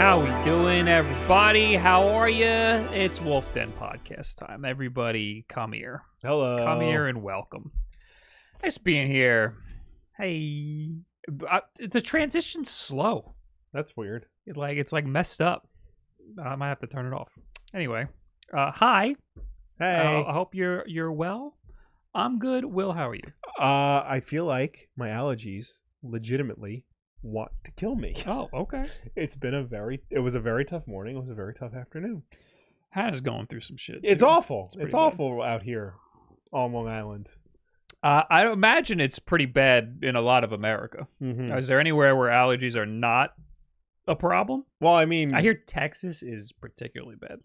How we doing, everybody? How are you? It's Wulff Den podcast time. Everybody, come here. Hello. Come here and welcome. Nice being here. Hey, uh, the transition's slow. That's weird. It, like it's like messed up. I might have to turn it off. Anyway, uh, hi. Hey. Uh, I hope you're you're well. I'm good. Will, how are you? Uh, I feel like my allergies legitimately want to kill me. Oh, okay. It's been a very, it was a very tough morning. It was a very tough afternoon. Hannah's going through some shit. It's too. awful. It's It's, bad. awful out here on Long Island. Uh, I imagine it's pretty bad in a lot of America. Mm-hmm. Is there anywhere where allergies are not a problem? Well, I mean, I hear Texas is particularly bad.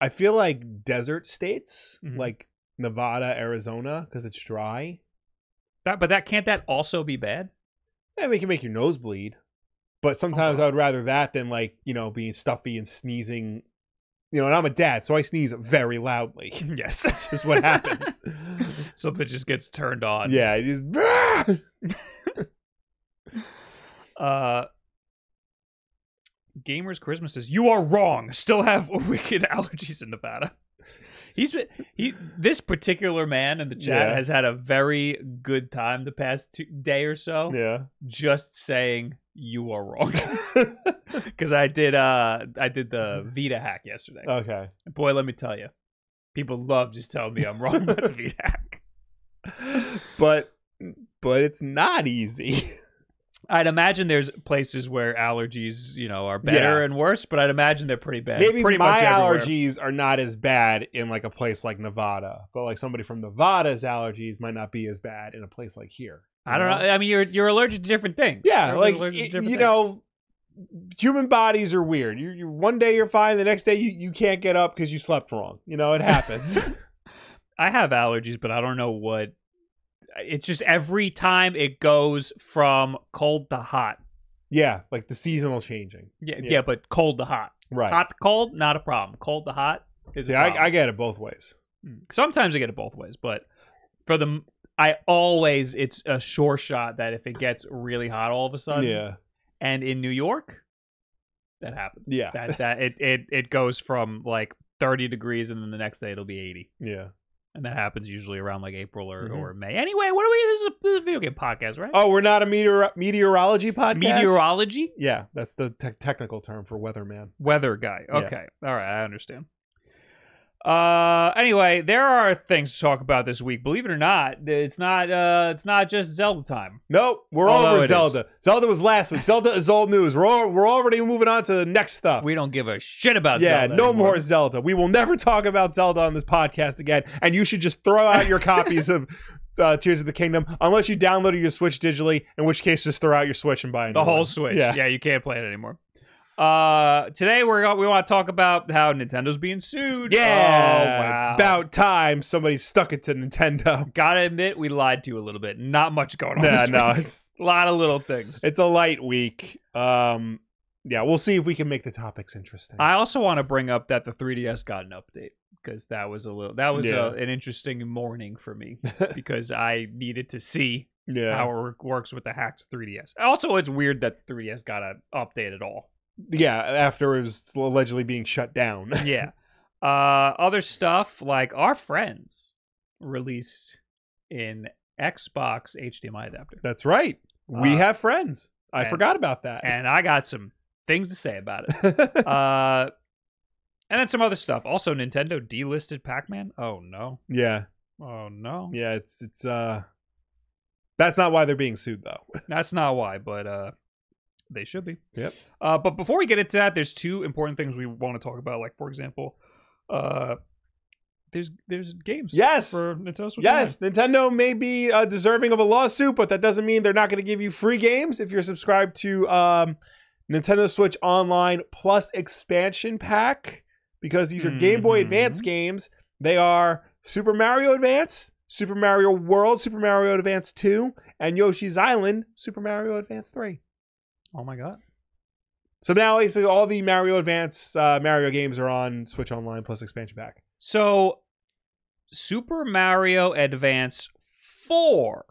I feel like desert states Mhm. like Nevada, Arizona, because it's dry. That, but that can't that also be bad? Yeah, it can make your nose bleed. But sometimes Oh. I would rather that than like you know being stuffy and sneezing. You know, and I'm a dad, so I sneeze very loudly. yes, That's just what happens. Something just gets turned on. yeah, it just. Uh, Gamers Christmas says you are wrong. Still have wicked allergies in Nevada. He's been he. This particular man in the chat Yeah. has had a very good time the past two, day or so. yeah. Just saying you are wrong because I did. Uh, I did the Vita hack yesterday. okay. Boy, let me tell you, people love just telling me I'm wrong about the Vita hack. But but it's not easy. I'd imagine there's places where allergies, you know, are better Yeah. and worse, but I'd imagine they're pretty bad. Maybe pretty my allergies are not as bad in like a place like Nevada, but like somebody from Nevada's allergies might not be as bad in a place like here. I don't know. I mean, you're you're allergic to different things. Yeah, Everyone's like it- you things. know, human bodies are weird. You, you one day you're fine, the next day you, you can't get up because you slept wrong. You know, it happens. I have allergies, but I don't know what. It's just every time it goes from cold to hot. yeah, like the seasonal changing. Yeah, yeah, Yeah. but cold to hot. Right. Hot to cold, not a problem. Cold to hot is yeah. I, I get it both ways. Mm. Sometimes I get it both ways, but for the I always it's a sure shot that if it gets really hot all of a sudden, yeah. and in New York, that happens. Yeah. that that it it it goes from like 30 degrees and then the next day it'll be 80, Yeah. And that happens usually around like April or, Mhm. or May. Anyway, what are we? This is a, this is a video game podcast, right? Oh, we're not a meteor meteorology podcast. Meteorology, Yeah, that's the te- technical term for weatherman. weather guy. Yeah. Okay, all right, I understand. Uh, anyway, there are things to talk about this week. Believe it or not, it's not uh, it's not just Zelda time. Nope, we're Although it over is. Zelda. Zelda was last week. Zelda is old news. We're all, we're already moving on to the next stuff. We don't give a shit about yeah, Zelda no anymore. more Zelda. We will never talk about Zelda on this podcast again. And you should just throw out your copies of uh, Tears of the Kingdom, unless you downloaded your Switch digitally. In which case, just throw out your Switch and buy a the whole one. Switch. Yeah, Yeah. you can't play it anymore. Uh, today we're we want to talk about how Nintendo's being sued. yeah. oh, wow. It's about time somebody stuck it to Nintendo. Gotta admit, we lied to you a little bit. Not much going on. This no, a lot of little things. it's a light week. Um, yeah, we'll see if we can make the topics interesting. I also want to bring up that the 3DS got an update because that was a little that was Yeah. a, an interesting morning for me because I needed to see yeah, how it works with the hacked 3DS. Also, it's weird that the 3DS got an update at all. Yeah. After it was allegedly being shut down. yeah. Uh, other stuff like our friends released in Xbox HDMI adapter, That's right. We Uh, have friends. I and- forgot about that. and I got some things to say about it. Uh, and then some other stuff. Also, Nintendo delisted Pac-Man. Oh no! yeah, Oh no! yeah. It's it's uh, that's not why they're being sued though. That's not why, but uh, they should be. Yep. Uh, but before we get into that, there's two important things we want to talk about. Like, for example, uh, there's there's games. Yes. For Nintendo Switch. Yes, Nintendo may be uh, deserving of a lawsuit, but that doesn't mean they're not going to give you free games if you're subscribed to um, Nintendo Switch Online Plus Expansion Pack because these are Game Boy Advance Mhm. games. They are Super Mario Advance, Super Mario World, Super Mario Advance 2, and Yoshi's Island, Super Mario Advance 3. Oh my god. So now basically all the Mario Advance uh, Mario games are on Switch Online Plus Expansion Pack. So, Super Mario Advance 4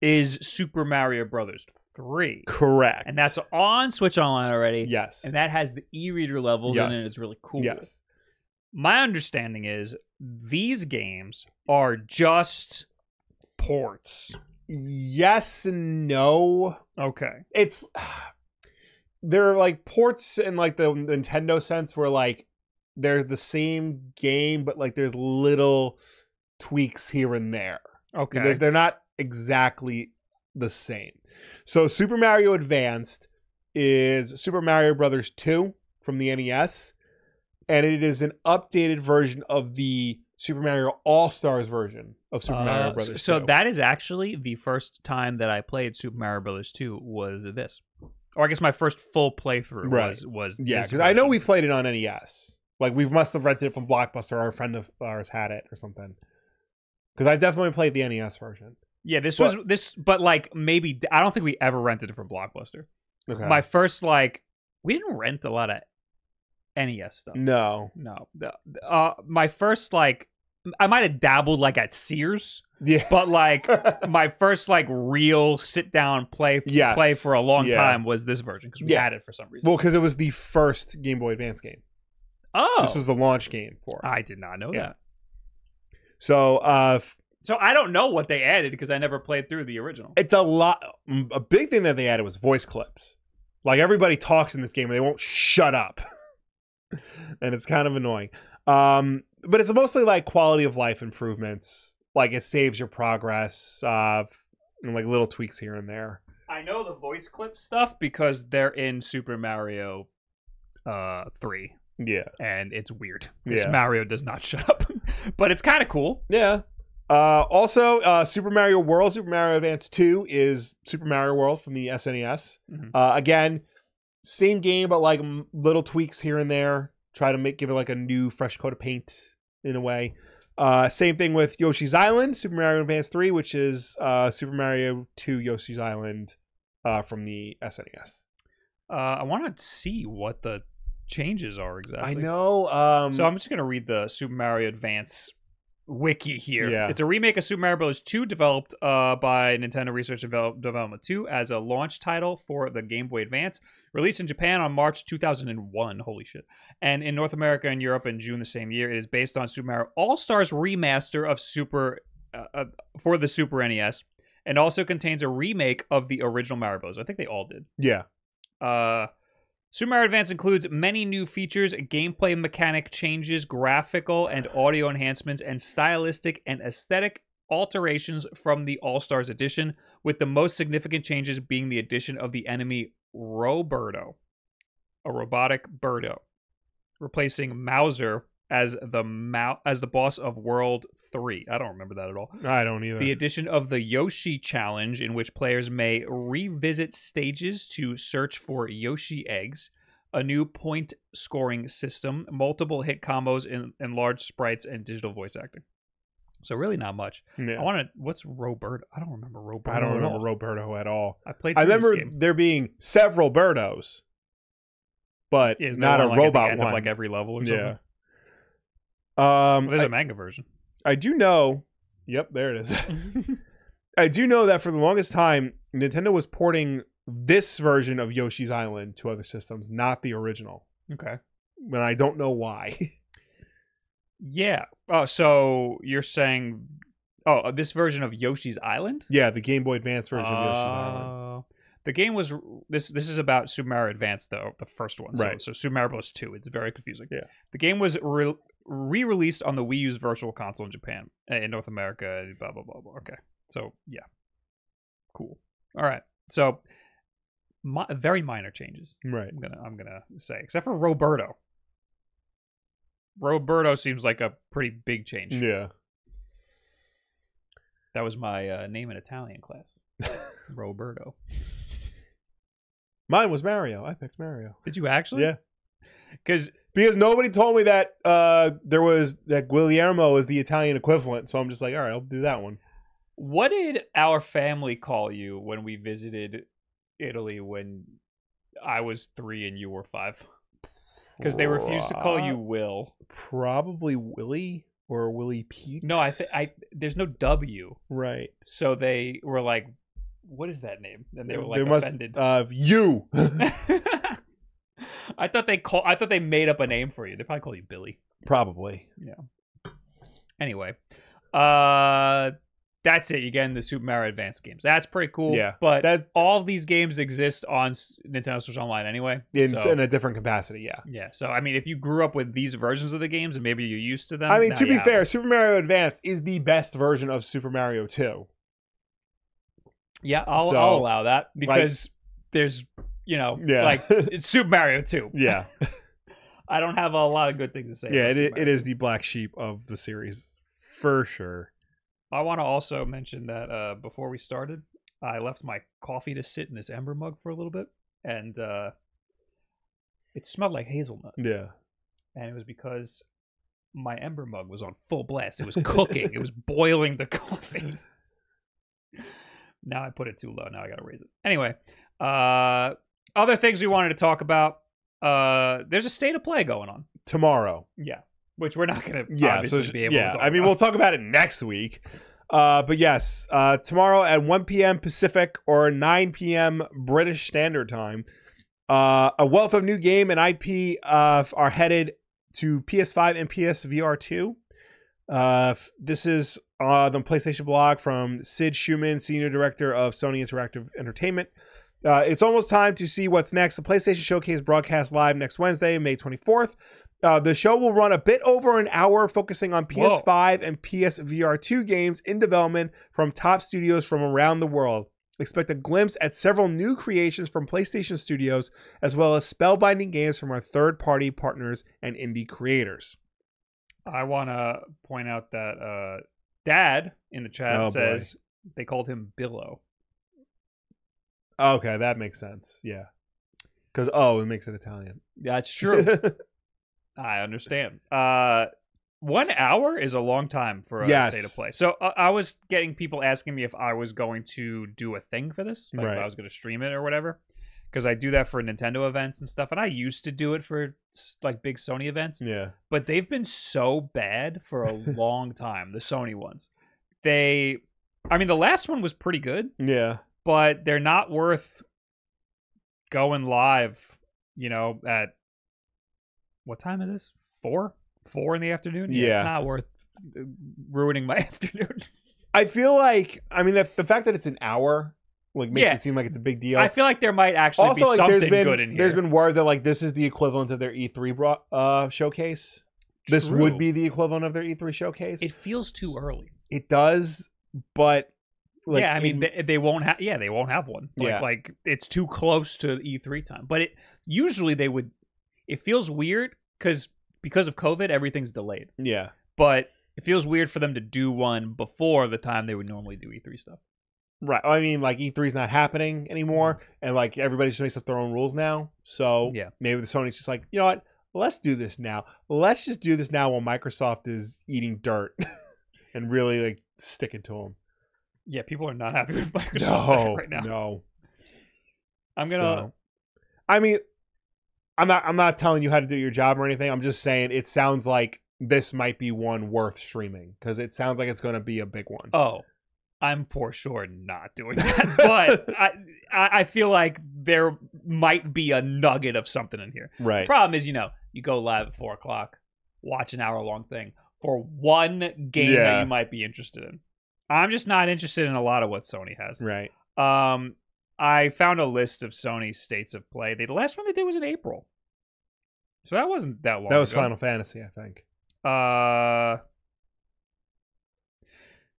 is Super Mario Brothers 3. Correct. And that's on Switch Online already. yes. And that has the e-reader levels in it. It's really cool. Yes. My understanding is these games are just ports. Yes and no. Okay. It's they're like ports in like the Nintendo sense where like they're the same game but like there's little tweaks here and there. Okay. Because they're not exactly the same. So Super Mario Advanced is Super Mario Brothers 2 from the NES and it is an updated version of the Super Mario All-Stars version of Super Mario Uh, Brothers so 2. that is actually the first time that I played Super Mario Brothers 2 was this. Or I guess my first full playthrough Right. was was Yeah, because I know we've played it on NES. Like we must have rented it from Blockbuster. Or a friend of ours had it or something. Because I definitely played the NES version. Yeah, this but- was this but like maybe I don't think we ever rented it from Blockbuster. Okay. My first like we didn't rent a lot of NES stuff. no. No. Uh my first like I might have dabbled like at Sears, Yeah. but like my first like real sit down play Yes. play for a long Yeah. time was this version because we Yeah. had it for some reason. well, because it was the first Game Boy Advance game. oh, This was the launch game for it. I did not know Yeah. that. So uh, So I don't know what they added because I never played through the original. it's a lot. A big thing that they added was voice clips. Like everybody talks in this game and they won't shut up, and it's kind of annoying. Um, but it's mostly like quality of life improvements. Like it saves your progress, uh, and like little tweaks here and there. I know the voice clip stuff because they're in Super Mario uh 3 Yeah, and it's weird because Yeah. Mario does not shut up. but it's kind of cool. yeah. Uh, also, uh, Super Mario World, Super Mario Advance Two is Super Mario World from the SNES. Mhm. Uh, again, same game, but like m- little tweaks here and there. Try to make give it like a new, fresh coat of paint in a way. Uh, same thing with Yoshi's Island, Super Mario Advance 3, which is uh, Super Mario 2 Yoshi's Island uh, from the SNES. Uh I want to see what the changes are exactly. I know. Um, So I'm just gonna read the Super Mario Advance wiki here. Yeah. It's a remake of Super Mario Bros. 2 developed uh, by Nintendo Research and Devel- Development 2 as a launch title for the Game Boy Advance. Released in Japan on March 2001. Holy shit. And in North America and Europe in June the same year. It is based on Super Mario All Stars remaster of Super uh, uh, for the Super NES and also contains a remake of the original Mario Bros. I think they all did. yeah. Uh, Super Mario Advance includes many new features, gameplay mechanic changes, graphical and audio enhancements, and stylistic and aesthetic alterations from the All Stars edition, with the most significant changes being the addition of the enemy Roberto, a robotic birdo, replacing Mouser as the as the boss of World 3. I don't remember that at all. I don't either. The addition of the Yoshi challenge, in which players may revisit stages to search for Yoshi eggs, a new point scoring system, multiple hit combos, and, and large sprites and digital voice acting. So really not much. Yeah. I want to. What's Robert? I don't remember Robert. I don't remember. Roberto at all. I played. I remember there being several Birdos, but Is not a like, robot one. like every level or yeah. Um, Well, there's I- a manga version. I do know. Yep, there it is. I do know that for the longest time, Nintendo was porting this version of Yoshi's Island to other systems, not the original. okay. And I don't know why. Yeah. Oh, so you're saying, oh, this version of Yoshi's Island? yeah, the Game Boy Advance version of Yoshi's Island. Uh, The game was this. This is about Super Mario Advance, though the first one. So, Right. So Super Mario Bros. Two. It's very confusing. Yeah. The game was re- re-released on the Wii U's Virtual Console in Japan, uh, in North America. Blah blah blah blah. Okay. So yeah. Cool. All right. So, mi- very minor changes. Right. I'm gonna I'm gonna say, except for Roberto. Roberto seems like a pretty big change. Yeah. That was my uh, name in Italian class. Roberto. Mine was Mario. I picked Mario. Did you actually? Yeah. Because Because nobody told me that uh, there was that Guillermo is the Italian equivalent, so I'm just like, all right, I'll do that one. what did our family call you when we visited Italy when I was three and you were five? Because they refused to call you Will. probably Willie or Willie Pete. No, I think I. There's no W, right. so they were like what is that name? And they were They like must- offended. Uh, you. I thought they call. I thought they made up a name for you. They probably call you Billy. Probably. Yeah. Anyway, uh, that's it. You get in the Super Mario Advance games. That's pretty cool. Yeah, but that- all of these games exist on Nintendo Switch Online anyway. In, so, in a different capacity, yeah. yeah. So I mean, if you grew up with these versions of the games and maybe you're used to them, I mean, to be have fair. Super Mario Advance is the best version of Super Mario 2. yeah, I'll, So, I'll allow that because there's you know Yeah. like it's Super Mario 2. Yeah. I don't have a lot of good things to say. yeah, about it, it is the black sheep of the series for sure. I want to also mention that uh, before we started, I left my coffee to sit in this ember mug for a little bit, and uh, it smelled like hazelnut, Yeah. and it was because my ember mug was on full blast. It was cooking. it was boiling the coffee. now I put it too low. Now I got to raise it. Anyway, uh, other things we wanted to talk about. Uh, there's a state of play going on. Tomorrow. Yeah, which we're not going to Yeah. obviously So, be able yeah. to. Talk I mean, about. we'll talk about it next week. Uh, but yes, uh, tomorrow at 1 p.m. Pacific or 9 p.m. British Standard Time, uh, a wealth of new game and IP uh, are headed to PS5 and PSVR 2. Uh, this is on the PlayStation blog from Sid Shuman, Senior Director of Sony Interactive Entertainment. Uh, it's almost time to see what's next. The PlayStation Showcase broadcast live next Wednesday, May 24th. Uh, the show will run a bit over an hour, focusing on PS5 and PSVR 2 games in development from top studios from around the world. Expect a glimpse at several new creations from PlayStation Studios, as well as spellbinding games from our third party partners and indie creators. I want to point out that uh, Dad in the chat Oh, boy. says they called him Billo. Okay, that makes sense. Yeah. Because, oh, it makes it Italian. That's true. I understand. Uh, one hour is a long time for a Yes. state of play. So uh, I was getting people asking me if I was going to do a thing for this, like if I was going to stream it or whatever, because I do that for Nintendo events and stuff, and I used to do it for like big Sony events. yeah. but they've been so bad for a long time. The Sony ones, they, I mean, the last one was pretty good, Yeah. But they're not worth going live. You know, at what time is this? Four, four in the afternoon. Yeah. it's not worth uh, ruining my afternoon. I feel like, I mean, the, the fact that it's an hour like makes Yeah. it seem like it's a big deal. I feel like there might actually also, be like, something there's been good in here. there's been word that like this is the equivalent of their E3 bro- uh, showcase. This would be the equivalent of their E3 showcase. It feels too early. It does, but like, yeah, I mean in- they, they won't have. Yeah, they won't have one. Like, Yeah. like it's too close to E3 time. But it usually they would. It feels weird because because of COVID, everything's delayed. yeah, But it feels weird for them to do one before the time they would normally do E3 stuff. right. I mean, like E3 is not happening anymore, mm-hmm. and like everybody just makes up their own rules now. So Yeah. maybe the Sony's just like, you know what? Let's do this now. Let's just do this now while Microsoft is eating dirt and really like sticking to them. Yeah, people are not happy with Microsoft No, right now. no. I'm gonna. So, I mean, I'm not. I'm not telling you how to do your job or anything. I'm just saying it sounds like this might be one worth streaming because it sounds like it's going to be a big one. Oh, I'm for sure not doing that. but I, I I feel like there might be a nugget of something in here. right. Problem is, you know, you go live at four o'clock, watch an hour long thing for one game that you might be interested in. I'm just not interested in a lot of what Sony has. Right. Um, I found a list of Sony's states of play. They, the last one they did was in April, so that wasn't that long. That was ago. Final Fantasy, I think. Uh,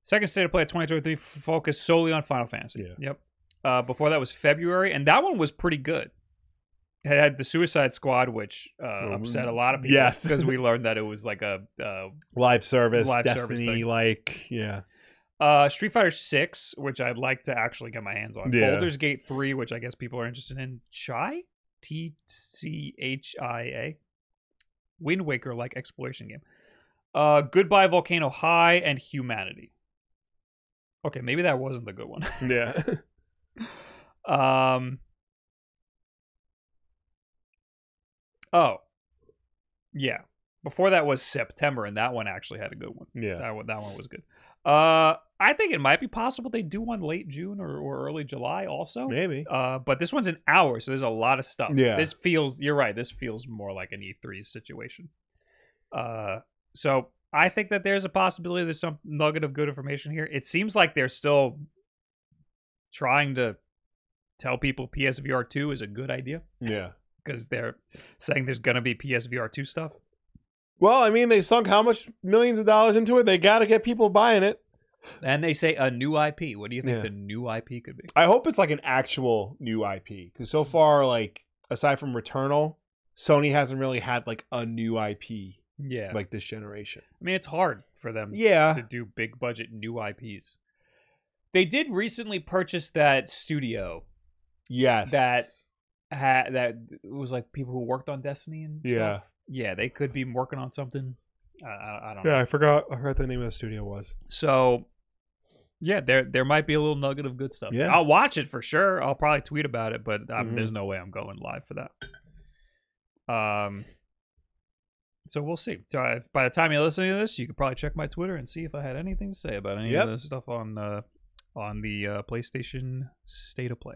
second state of play of 2023 f- focused solely on Final Fantasy. Yeah. Yep. Uh, before that was February, and that one was pretty good. It had the Suicide Squad, which uh, upset a lot of people. yes. because we learned that it was like a uh, Live service, Live service Destiny, thing. like yeah. Uh, Street Fighter Six, which I'd like to actually get my hands on. Yeah. Baldur's Gate Three, which I guess people are interested in. Chai, T C H I A, Wind Waker like exploration game. Uh, Goodbye Volcano High and Humanity. Okay, maybe that wasn't the good one. Yeah. um. Oh, yeah. Before that was September, and that one actually had a good one. yeah. That one, that one was good. Uh, I think it might be possible they do one late June or, or early July also. Maybe. Uh, but this one's an hour, so there's a lot of stuff. Yeah. This feels you're right. This feels more like an E3 situation. Uh, so I think that there's a possibility there's some nugget of good information here. It seems like they're still trying to tell people PSVR 2 is a good idea Yeah. because they're saying there's gonna be PSVR 2 stuff. Well, I mean, they sunk how much millions of dollars into it? They got to get people buying it. And they say a new IP. What do you think Yeah. the new IP could be? I hope it's like an actual new IP because so far, like aside from Returnal, Sony hasn't really had like a new IP Yeah. like this generation. I mean, it's hard for them Yeah. to do big budget new IPs. They did recently purchase that studio Yes. That- ha- that was like people who worked on Destiny and Yeah. stuff. Yeah, they could be working on something. I, I, don't know. Yeah, I forgot. I forgot the name of the studio was. So, yeah, there there might be a little nugget of good stuff. Yeah. I'll watch it for sure. I'll probably tweet about it, but um, Mhm. there's no way I'm going live for that. Um. So we'll see. So I, by the time you're listening to this, you could probably check my Twitter and see if I had anything to say about any Yep. of this stuff on uh, on the uh, PlayStation State of Play.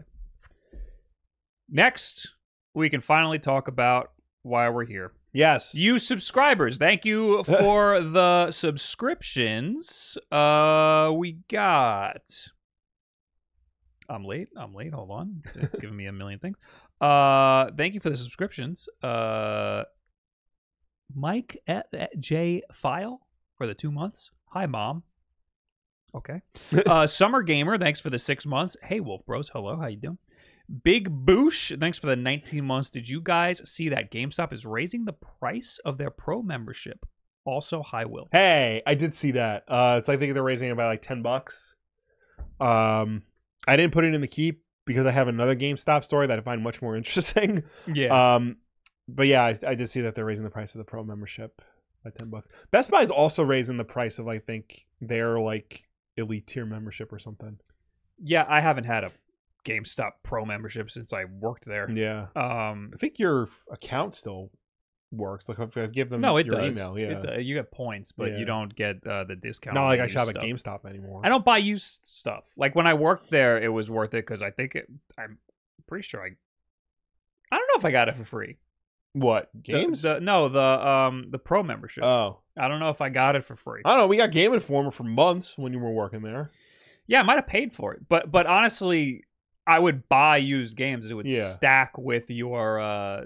Next, we can finally talk about why we're here. Yes. You subscribers, thank you for the subscriptions. Uh we got I'm late. I'm late. Hold on. It's giving me a million things. Uh thank you for the subscriptions. Uh Mike at, at J File for the 2 months. Hi mom. Okay. Uh Summer Gamer, thanks for the 6 months. Hey Wolf Bros, hello. How you doing? Big Boosh, thanks for the 19 months. Did you guys see that GameStop is raising the price of their pro membership? Also, high Will. Hey, I did see that. Uh, it's like I think they're raising it by like ten bucks. Um, I didn't put it in the keep because I have another GameStop story that I find much more interesting. Yeah. Um, but yeah, I, I did see that they're raising the price of the pro membership by ten bucks. Best Buy is also raising the price of I think their like elite tier membership or something. yeah, I haven't had a GameStop pro membership since I worked there. Yeah, Um I think your account still works. Like if I give them no, it your does. email, yeah. It do- you get points, but Yeah. you don't get uh, the discount. Not like I shop used at. GameStop anymore. I don't buy used stuff. Like when I worked there, it was worth it because I think it. I'm pretty sure I. I don't know if I got it for free. what The- games. The, no, the um the pro membership. oh, I don't know if I got it for free. I don't know. We got Game Informer for months when you were working there. Yeah, I might have paid for it, but but honestly, I would buy used games. It would Yeah. stack with your uh,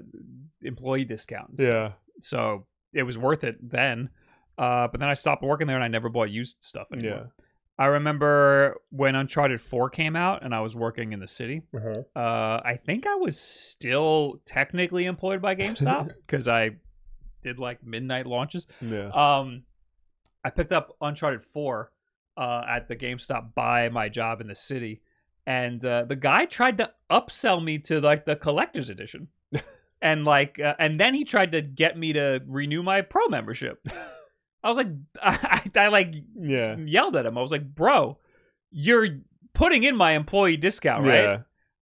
employee discounts. Yeah. so it was worth it then. Uh, but then I stopped working there and I never bought used stuff anymore. I remember when Uncharted Four came out and I was working in the city. Uh-huh. Uh, I think I was still technically employed by GameStop because I did like midnight launches. Yeah. Um, I picked up Uncharted Four uh, at the GameStop by my job in the city, and uh, the guy tried to upsell me to like the collector's edition, and like, uh, and then he tried to get me to renew my pro membership. I was like, I, I like Yeah. yelled at him. I was like, bro, you're putting in my employee discount, right? Yeah.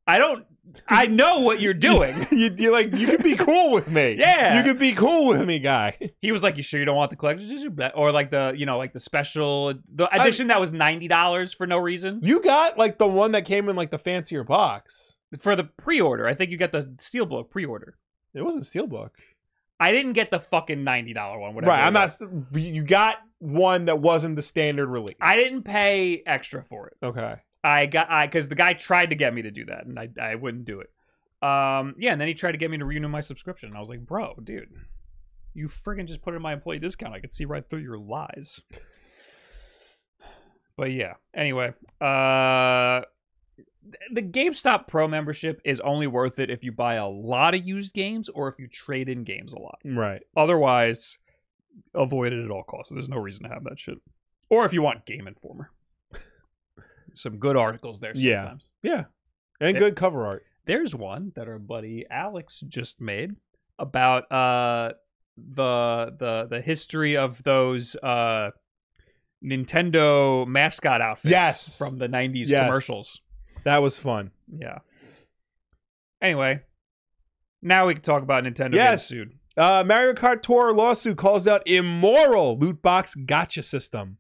I don't. I know what you're doing. you, you're like, you could be cool with me. Yeah. You could be cool with me, guy. He was like, "You sure you don't want the collector's edition, or like the you know like the special the edition that was ninety dollars for no reason You got like the one that came in like the fancier box. for the pre-order? I think you got the steelbook pre-order. It wasn't Steelbook. I didn't get the fucking ninety dollar one. Whatever. Right. I'm not. You got one that wasn't the standard release. I didn't pay extra for it. okay. I got I because the guy tried to get me to do that, and I I wouldn't do it. Um, yeah, and then he tried to get me to renew my subscription. And I was like, bro, dude, you friggin' just put in my employee discount. I could see right through your lies. But yeah, anyway, uh, the GameStop Pro membership is only worth it if you buy a lot of used games or if you trade in games a lot. Right. Otherwise, avoid it at all costs. There's no reason to have that shit. Or if you want Game Informer, some good articles there Yeah. sometimes. Yeah. And It- good cover art. There's one that our buddy Alex just made about uh the the the history of those uh Nintendo mascot outfits Yes. from the 90s Yes. commercials. That was fun. Yeah. Anyway, now we can talk about Nintendo Yes. sued. Uh, Mario Kart Tour lawsuit calls out immoral loot box gacha system.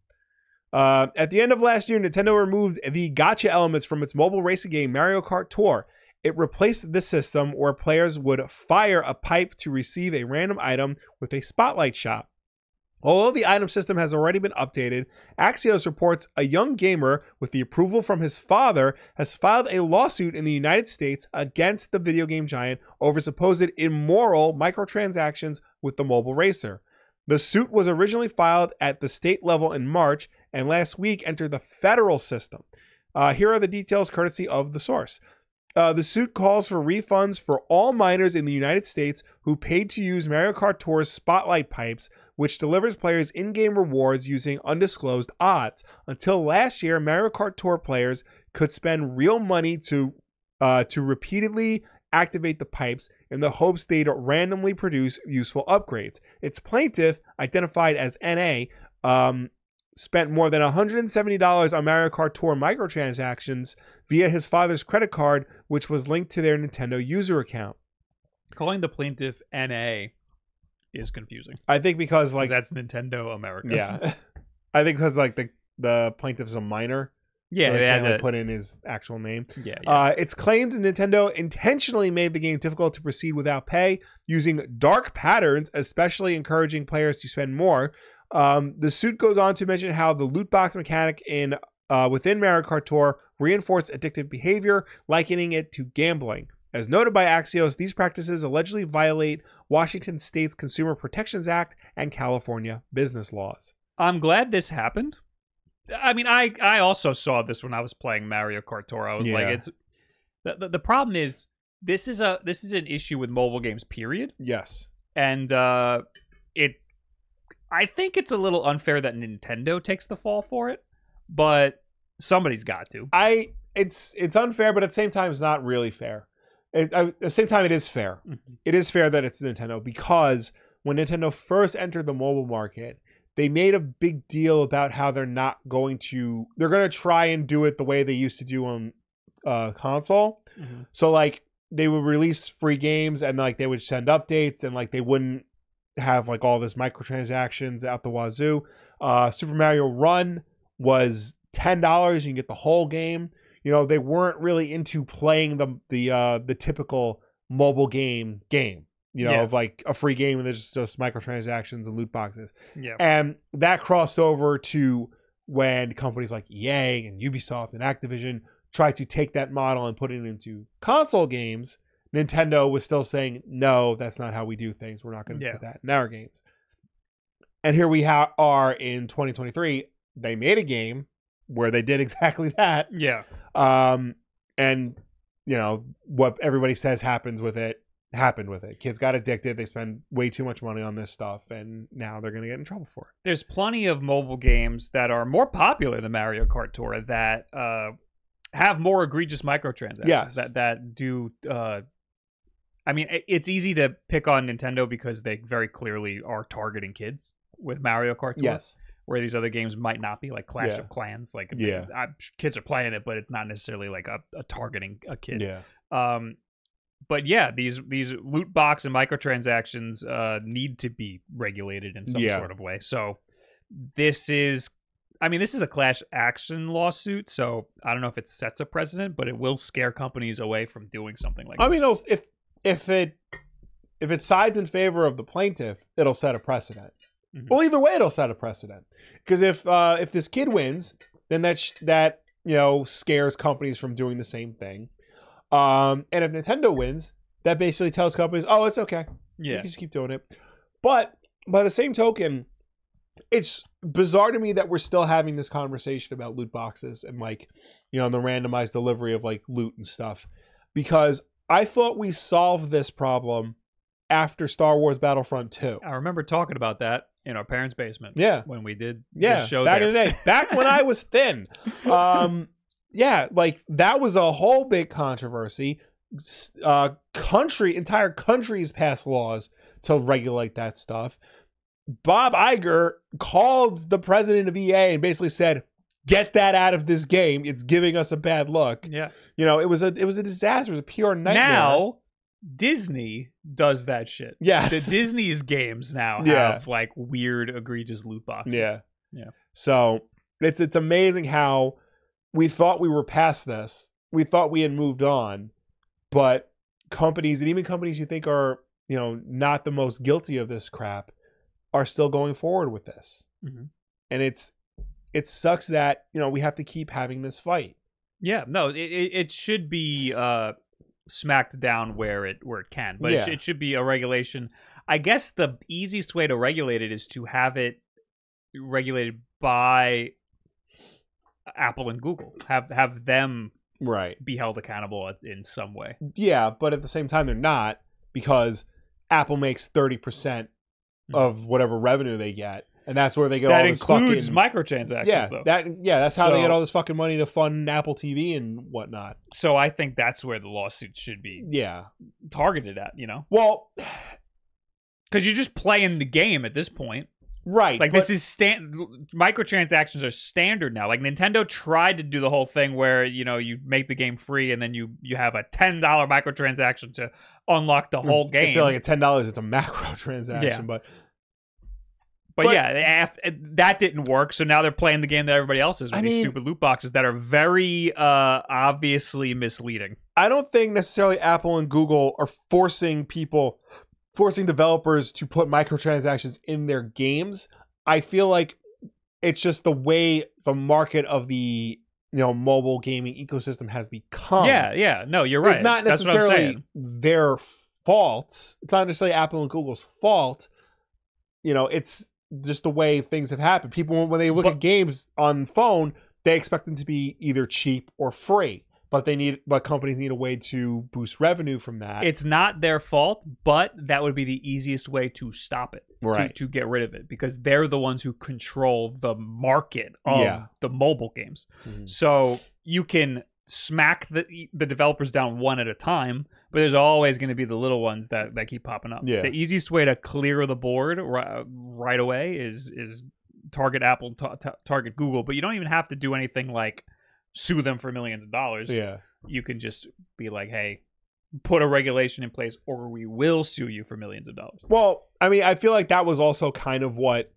Uh, at the end of last year, Nintendo removed the gacha elements from its mobile racing game Mario Kart Tour. It replaced the system where players would fire a pipe to receive a random item with a spotlight shot. Although the item system has already been updated, Axios reports a young gamer with the approval from his father has filed a lawsuit in the United States against the video game giant over supposed immoral microtransactions with the mobile racer. The suit was originally filed at the state level in March and last week entered the federal system. Uh, here are the details courtesy of the source. Uh, the suit calls for refunds for all minors in the United States who paid to use Mario Kart Tour's Spotlight Pipes, which delivers players in game rewards using undisclosed odds. Until last year, Mario Kart Tour players could spend real money to uh, to repeatedly activate the pipes in the hopes they'd randomly produce useful upgrades. Its plaintiff, identified as NA, um, spent more than $170 on Mario Kart Tour microtransactions via his father's credit card, which was linked to their Nintendo user account. Calling the plaintiff NA is confusing. I think because like that's Nintendo America. yeah, I think because like the the plaintiff's a minor, yeah, so they can't like, put in his actual name. yeah, yeah. Uh, it's claimed Nintendo intentionally made the game difficult to proceed without pay, using dark patterns, especially encouraging players to spend more. Um, the suit goes on to mention how the loot box mechanic in uh, within Mario Kart Tour reinforced addictive behavior, likening it to gambling. As noted by Axios, these practices allegedly violate Washington State's Consumer Protections Act and California business laws. I'm glad this happened. I mean, I I also saw this when I was playing Mario Kart Tour. I was like, it's the, the the problem is this is a this is an issue with mobile games. Period. Yes. and uh it i think it's a little unfair that nintendo takes the fall for it but somebody's got to I it's it's unfair, but at the same time, it's not really fair. It, I, at the same time, it is fair. It is fair that it's Nintendo because when Nintendo first entered the mobile market, they made a big deal about how they're not going to. They're going to try and do it the way they used to do on uh, console. Mhm. So like they would release free games and like they would send updates and like they wouldn't have like all this microtransactions out the wazoo. Uh, Super Mario Run was ten dollars. You can get the whole game. You know they weren't really into playing the the uh, the typical mobile game game. You know Yeah. of like a free game and there's just microtransactions and loot boxes. yeah And that crossed over to when companies like EA and Ubisoft and Activision tried to take that model and put it into console games. Nintendo was still saying, no, that's not how we do things. We're not going to Yeah. put that in our games. And here we ha- are in 2023. They made a game where they did exactly that. yeah Um, and, you know, what everybody says happens with it happened with it. Kids got addicted. They spend way too much money on this stuff. And now they're going to get in trouble for it. there's plenty of mobile games that are more popular than mario kart tour that uh have more egregious microtransactions Yes. that that do uh i mean it's easy to pick on nintendo because they very clearly are targeting kids with mario kart tour Yes. where these other games might not be like Clash Yeah. of Clans. Like, Yeah. I, kids are playing it, but it's not necessarily like a, a targeting a kid. Yeah. Um, but yeah, these these loot box and microtransactions uh need to be regulated in some Yeah. sort of way. So this is, I mean, this is a clash action lawsuit. So I don't know if it sets a precedent, but it will scare companies away from doing something like. That. I this. mean, if if it if it sides in favor of the plaintiff, it'll set a precedent. Mhm. Well, either way, it'll set a precedent. Because if uh, if this kid wins, then that sh- that you know scares companies from doing the same thing. Um, and if Nintendo wins, that basically tells companies, "Oh, it's okay. Yeah. You can just keep doing it." But by the same token, it's bizarre to me that we're still having this conversation about loot boxes and like, you know, the randomized delivery of like loot and stuff. Because I thought we solved this problem after Star Wars Battlefront 2. I remember talking about that in our parents' basement. Yeah. when we did Yeah. the show back there. in the day. Back when I was thin. Um yeah, like that was a whole big controversy. Uh country entire countries passed laws to regulate that stuff. Bob Iger called the president of EA and basically said, "Get that out of this game. It's giving us a bad look." yeah. You know, it was a it was a disaster. It was a pure nightmare. Now Disney does that shit. yes, The Disney's games now Yeah. have like weird, egregious loot boxes. yeah, Yeah. So It's it's amazing how we thought we were past this. We thought we had moved on, but companies and even companies you think are you know not the most guilty of this crap are still going forward with this. Mhm. And it's it sucks that you know we have to keep having this fight. Yeah, no, it, it it should be uh, smacked down where it where it can, but it, Yeah. sh- it should be a regulation. I guess the easiest way to regulate it is to have it regulated by Apple and Google. Have have them Right. be held accountable in some way. Yeah, but at the same time they're not because Apple makes 30% mm-hmm. of whatever revenue they get and that's where they get that all this includes fucking microtransactions, yeah, though. that yeah, that's how they get all this fucking money to fund Apple TV and whatnot. so I think that's where the lawsuits should be Yeah. targeted at. You know, Well, because you're just playing the game at this point. Right. Like this is stand microtransactions are standard now. Like Nintendo tried to do the whole thing where you know you make the game free and then you you have a ten dollar microtransaction to unlock the whole I game. feel like ten dollars it's a macro transaction, Yeah. but but, but- yeah, af- that didn't work. So now they're playing the game that everybody else is with I these mean- stupid loot boxes that are very uh obviously misleading. I don't think necessarily Apple and Google are forcing people, forcing developers to put microtransactions in their games. I feel like it's just the way the market of the you know mobile gaming ecosystem has become. yeah, yeah. No, you're right. It's not That's what I'm necessarily their fault. It's not necessarily Apple and Google's fault. You know, it's just the way things have happened. People when they look But- at games on phone, they expect them to be either cheap or free. But they need but companies need a way to boost revenue from that. It's not their fault, but that would be the easiest way to stop it. to, right. to get rid of it because they're the ones who control the market of Yeah. the mobile games. Mhm. So you can smack the the developers down one at a time, but there's always going to be the little ones that, that keep popping up. Yeah. The easiest way to clear the board right, right away is is target Apple, ta- ta- target Google, but you don't even have to do anything like sue them for millions of dollars. Yeah. You can just be like, "Hey, put a regulation in place or we will sue you for millions of dollars." Well, I mean, I feel like that was also kind of what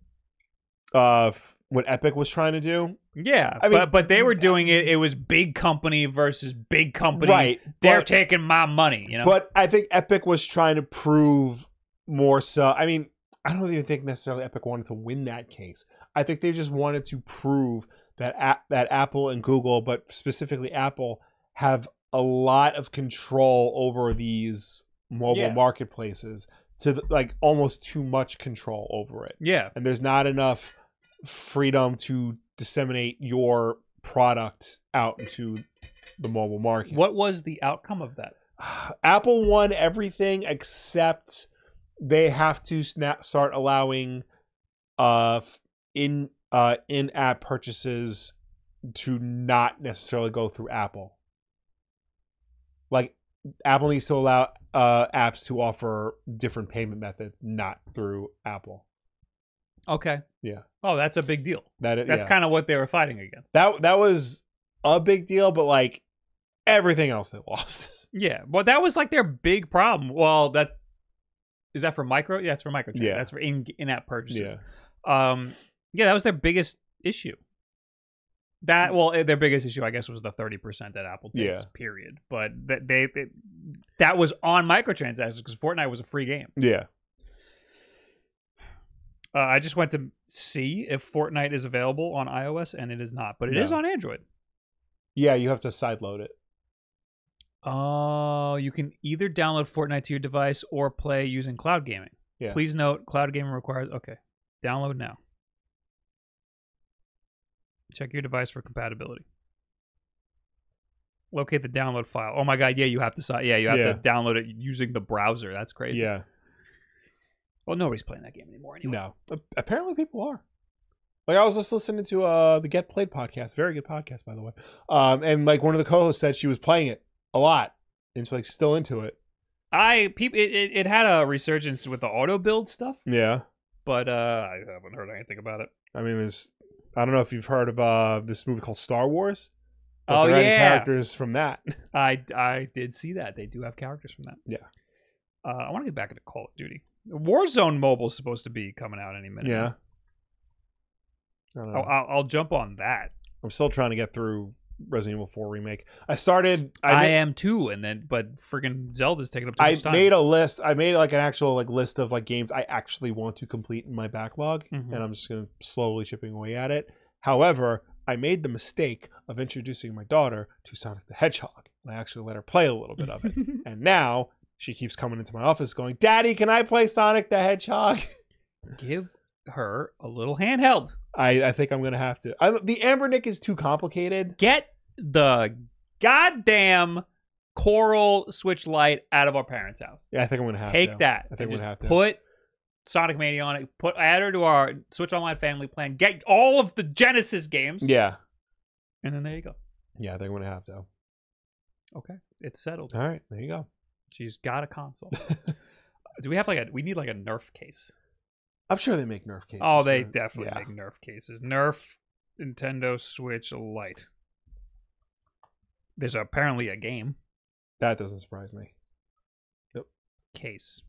uh what Epic was trying to do. Yeah, I mean- but but they were doing it. It was big company versus big company. Right. They're but- taking my money. You know. But I think Epic was trying to prove more so. I mean, I don't even think necessarily Epic wanted to win that case. I think they just wanted to prove that that Apple and Google, but specifically Apple, have a lot of control over these mobile Yeah. marketplaces to the, like almost too much control over it. yeah, And there's not enough freedom to disseminate your product out into the mobile market. what was the outcome of that? Apple won everything except they have to snap, start allowing uh in uh in-app purchases to not necessarily go through Apple. Like Apple needs to allow uh apps to offer different payment methods not through Apple. Okay. Yeah. Oh, that's a big deal. That That's yeah. kind of what they were fighting against. that that was a big deal but like everything else they lost. Yeah, well, that was like their big problem. Well, that is that for micro. Yeah, it's for micro. Yeah. that's for in in-app purchases. yeah. Um, yeah, that was their biggest issue. That well, eh, their biggest issue, I guess, was the thirty percent that Apple takes. Yeah. Period. But that they, they that was on microtransactions because Fortnite was a free game. Yeah. Uh, I just went to see if Fortnite is available on iOS, and it is not, but it is No. on Android. Yeah, you have to sideload it. Oh, you can either download Fortnite to your device or play using cloud gaming. Yeah. Please note, cloud gaming requires. Okay, download now. Check your device for compatibility. Locate the download file. Oh my god, yeah, you have to. si- Yeah, you have Yeah. to download it using the browser. That's crazy. Yeah. Well, nobody's playing that game anymore anyway. No, apparently people are. Like I was just listening to uh the Get Played podcast, very good podcast by the way. Um, and like one of the co-hosts said she was playing it a lot, and she's like still into it. I people it, it, it had a resurgence with the auto build stuff, Yeah, but uh I haven't heard anything about it. I mean, there's I don't know if you've heard of uh this movie called Star Wars. but Oh, yeah. characters from that. I I did see that they do have characters from that. Yeah. Uh, I want to get back into Call of Duty. Warzone Mobile is supposed to be coming out any minute. yeah, I don't know. I'll, I'll, I'll jump on that. I'm still trying to get through Resident Evil 4 remake. I started. I, I, am too, and then but freaking Zelda's taking up too I time. made a list. I made like an actual like list of like games I actually want to complete in my backlog, Mhm. and I'm just gonna slowly chipping away at it. However, I made the mistake of introducing my daughter to Sonic the Hedgehog. And I actually let her play a little bit of it, and now she keeps coming into my office going, "Daddy, can I play Sonic the Hedgehog?" Give her a little handheld. I, I think I'm gonna have to. I, the Anbernic is too complicated. Get the goddamn Coral Switch Lite out of our parents' house. Yeah, I think I'm gonna have to Take to. that. I think we'd just have to. Put Sonic Mania on it. Put add her to our Switch Online family plan. Get all of the Genesis games. Yeah, And then there you go. yeah, I think I'm gonna have to. Okay. It's settled. All right, there you go. She's got a console. Do we have like a we need like a Nerf case? I'm sure they make Nerf cases. oh, they for- definitely yeah. make Nerf cases. Nerf Nintendo Switch Lite. There's apparently a game That doesn't surprise me. case.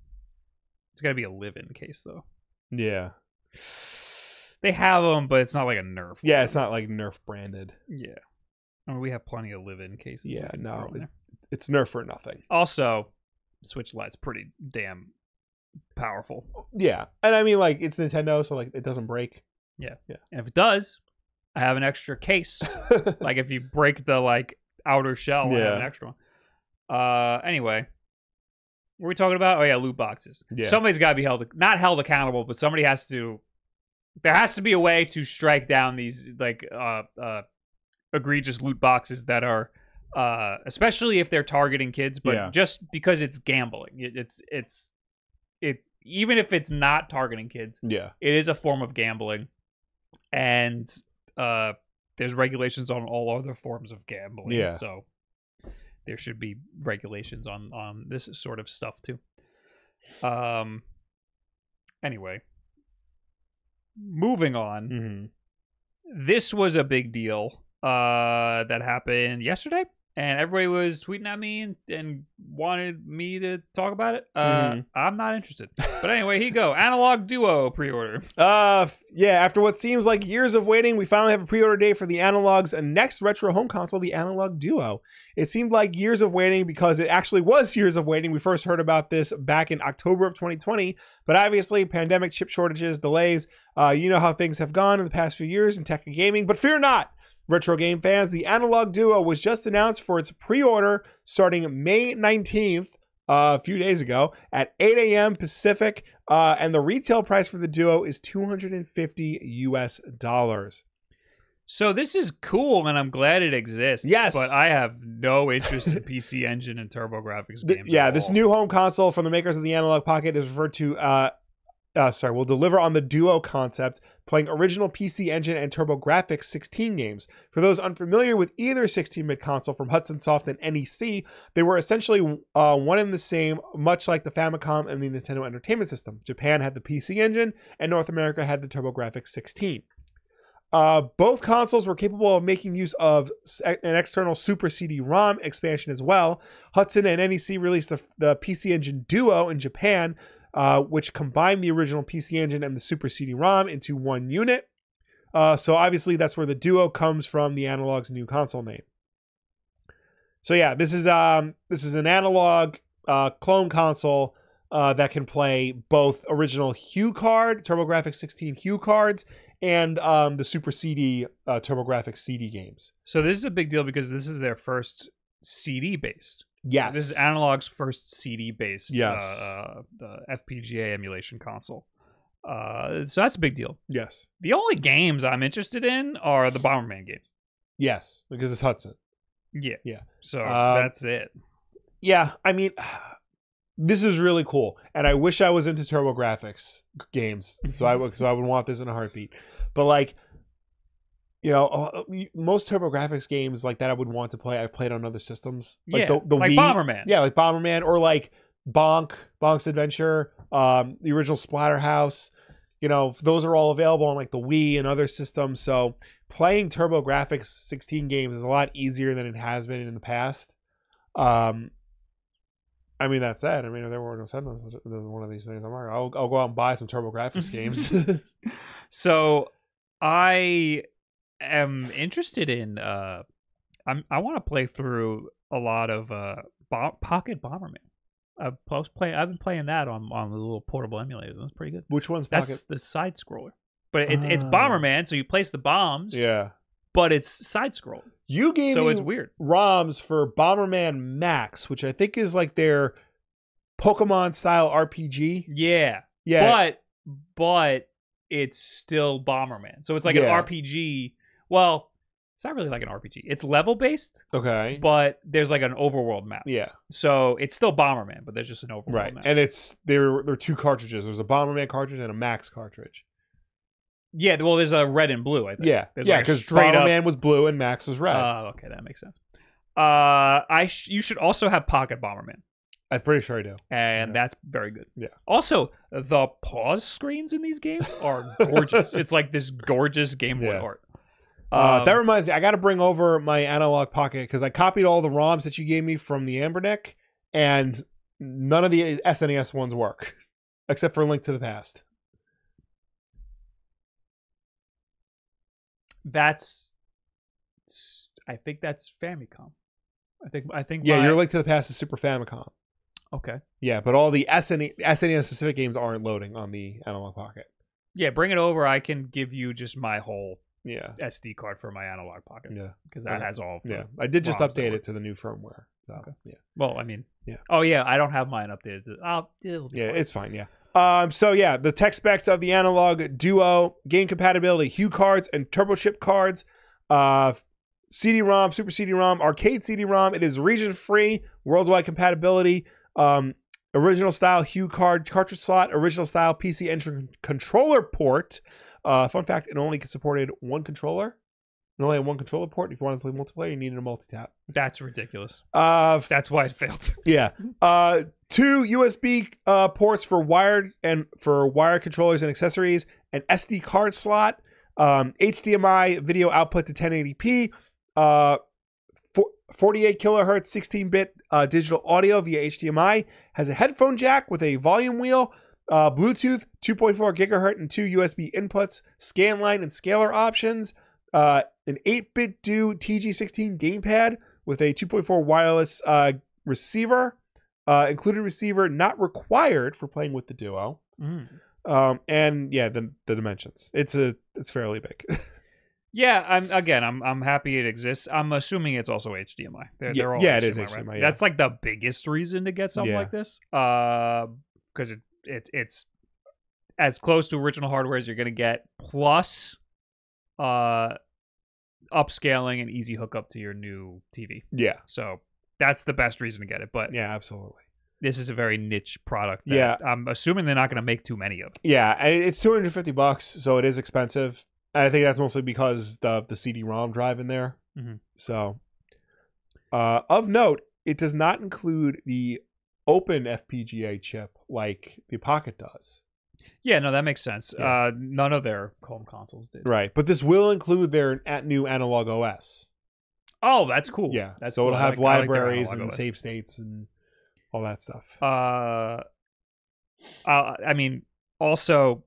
It's got to be a live-in case though. Yeah, They have them, but it's not like a Nerf. yeah, one. it's not like Nerf branded. Yeah. I mean, we have plenty of live-in cases. Yeah, no, there. It's Nerf for nothing. Also, Switch Lite's pretty damn powerful. Yeah, and I mean like it's Nintendo, so like it doesn't break. Yeah, yeah. And if it does, I have an extra case. like if you break the like outer shell, I have Yeah. an extra one. Uh, anyway, what are we talking about? Oh yeah, loot boxes. Yeah. Somebody's got to be held, not held accountable, but somebody has to. There has to be a way to strike down these like uh, uh, egregious loot boxes that are, uh, especially if they're targeting kids. But Yeah. just because it's gambling, it, it's it's it even if it's not targeting kids, yeah, it is a form of gambling. And uh there's regulations on all other forms of gambling. Yeah. so there should be regulations on on this sort of stuff too. Um anyway. Moving on. Hmm this was a big deal uh that happened yesterday and everybody was tweeting at me and, and wanted me to talk about it uh Mhm. i'm not interested but anyway here you go Analogue Duo pre-order Uh, yeah. After what seems like years of waiting, we finally have a pre-order date for the Analogue's next retro home console, the Analogue Duo. It seemed like years of waiting because it actually was years of waiting. We first heard about this back in October of 2020, but obviously, pandemic, chip shortages, delays. Uh, you know how things have gone in the past few years in tech and gaming. But fear not. Retro game fans, the Analogue Duo was just announced for its pre-order starting May 19th, uh, a few days ago, at 8 a.m. Pacific. Uh, and the retail price for the Duo is 250 US dollars. So this is cool, and I'm glad it exists. Yes. but I have no interest in PC Engine and TurboGrafx games. yeah, at this new home console from the makers of the Analogue Pocket is referred to. Uh, uh, sorry, will deliver on the Duo concept, playing original PC Engine and TurboGrafx 16 games. For those unfamiliar with either 16-bit console from Hudson Soft and NEC, they were essentially uh, one and the same, much like the Famicom and the Nintendo Entertainment System. Japan had the PC Engine, and North America had the TurboGrafx 16. Uh, both consoles were capable of making use of an external Super CD-ROM expansion as well. Hudson and NEC released the, the PC Engine Duo in Japan, uh, which combined the original PC Engine and the Super CD-ROM into one unit. Uh, so obviously that's where the Duo comes from, the Analogue's new console name. So yeah, this is um this is an analog uh, clone console uh, that can play both original HuCard, TurboGrafx 16 HuCards, and um, the Super CD uh, TurboGrafx CD games. So this is a big deal because this is their first CD based. Yes, This is Analogue's first CD based Yes. uh, uh, the FPGA emulation console. Uh, so that's a big deal. yes, The only games I'm interested in are the Bomberman games. yes, because it's Hudson. Yeah. Yeah. So Um, that's it. yeah, I mean, this is really cool, and I wish I was into TurboGrafx games, so I would, so I would want this in a heartbeat. But like, you know, uh, most TurboGrafx games like that I would want to play. I've played on other systems, like yeah. the, the like Wii, Bomberman. yeah, like Bomberman or like Bonk, Bonk's Adventure, um, the original Splatterhouse. You know, those are all available on like the Wii and other systems. So playing TurboGrafx 16 games is a lot easier than it has been in the past. Um, I mean, that said, I mean, if there were no Nintendo, one of these things, I'm like, I'll, I'll go out and buy some TurboGrafx games. So I am interested in. uh I'm. I want to play through a lot of uh Bo- Pocket Bomberman. I've was play. I've been playing that on on the little portable emulators. That's pretty good. Which one's That's the side scroller, but it's it's Ah. Bomberman, so you place the bombs. Yeah. but it's side scroll, You gave so me it's weird. ROMs for Bomberman Max, which I think is like their Pokemon style RPG. Yeah, Yeah. but but it's still Bomberman, so it's like Yeah. an RPG. Well, it's not really like an RPG. It's level based, okay. but there's like an overworld map. Yeah. So it's still Bomberman, but there's just an overworld Right. map. And it's there there are two cartridges. There's a Bomberman cartridge and a Max cartridge. yeah, well, there's a red and blue. I think. Yeah. There's yeah, like because up- Bomberman was blue and Max was red. Oh, okay, that makes sense. Uh, I sh- you should also have Pocket Bomberman, I'm pretty sure I do. and Yeah. that's very good. Yeah. Also, the pause screens in these games are gorgeous. it's like this gorgeous Game Boy Yeah. art. Uh, Um, that reminds me, I got to bring over my Analogue Pocket because I copied all the ROMs that you gave me from the Anbernic, and none of the SNES ones work, except for Link to the Past. that's I think that's Famicom. I think I think Yeah, my- your Link to the Past is Super Famicom. okay. Yeah, but all the SNES, SNES specific games aren't loading on the Analogue Pocket. Yeah, bring it over. I can give you just my whole Yeah, SD card for my Analogue Pocket yeah, because that has all. Yeah. I did just ROMs that update it to the new firmware. So, Okay. Yeah, Well, I mean, Yeah. Oh yeah, I don't have mine updated. I'll, it'll be yeah, fine. it's fine. Yeah. Um. So yeah, the tech specs of the Analogue Duo, game compatibility, HuCards and turbo chip cards, uh, CD-ROM, Super CD-ROM, arcade CD-ROM. It is region-free, worldwide compatibility. Um, original style HuCard cartridge slot, original style PC engine controller port. Uh, fun fact: it only supported one controller. It only had one controller port. If you wanted to play multiplayer, you needed a multi-tap. That's ridiculous. Uh, That's why it failed. yeah. Uh, two USB uh, ports for wired and for wired controllers and accessories, an SD card slot, um, HDMI video output to 1080p, uh, fo- 48 kilohertz 16-bit uh, digital audio via HDMI, has a headphone jack with a volume wheel, uh, Bluetooth 2.4 gigahertz and two USB inputs, scanline and scalar options, uh, an 8BitDo TG16 gamepad with a 2.4 wireless uh, receiver, uh, included receiver not required for playing with the Duo. Mm. Um, and yeah, the the dimensions. It's a it's fairly big. Yeah, I'm again. I'm I'm happy it exists. I'm assuming it's also HDMI. They're, Yeah, they're all yeah, it is right? HDMI, yeah. That's like the biggest reason to get something Yeah. like this, because it, it it's it's as close to original hardware as you're gonna get, plus uh upscaling and easy hookup to your new TV. yeah, So that's the best reason to get it. But yeah, absolutely. this is a very niche product. That Yeah. I'm assuming they're not going to make too many of. Yeah, and it's 250 bucks, so it is expensive. And I think that's mostly because the the CD-ROM drive in there. Mhm. So, uh, of note, it does not include the open FPGA chip like the Pocket does. Yeah, no, that makes sense. Yeah. Uh, none of their home consoles did. Right, but this will include their at new Analogue OS. Oh, that's cool. Yeah, that's so cool. it'll have like- I like libraries and OS. save states and all that stuff. Uh, uh, I mean, also,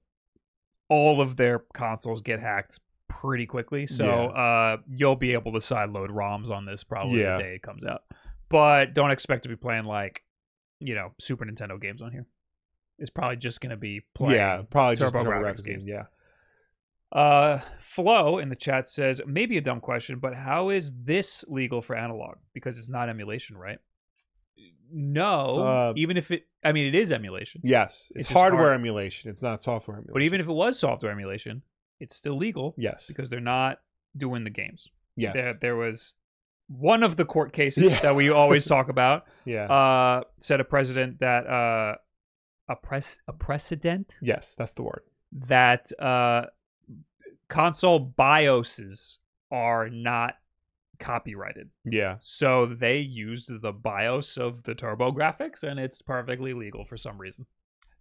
all of their consoles get hacked pretty quickly, so Yeah. uh, you'll be able to sideload ROMs on this probably Yeah. the day it comes out. But don't expect to be playing like, you know, Super Nintendo games on here. It's probably just going to be playing. yeah, probably just the TurboGrafx games. Yeah, Uh, Flo in the chat says maybe a dumb question, but how is this legal for Analogue? Because it's not emulation, right? No, Uh, even if it, I mean, it is emulation. yes, it's, It's hardware hard- emulation. It's not software emulation. But even if it was software emulation, it's still legal yes, because they're not doing the games. yes, There, there was one of the court cases Yeah. that we always talk about. yeah, Uh, said a president that uh, a press a precedent yes, that's the word. that uh, console BIOSes are not copyrighted. Yeah, So they used the BIOS of the TurboGrafx, and it's perfectly legal for some reason.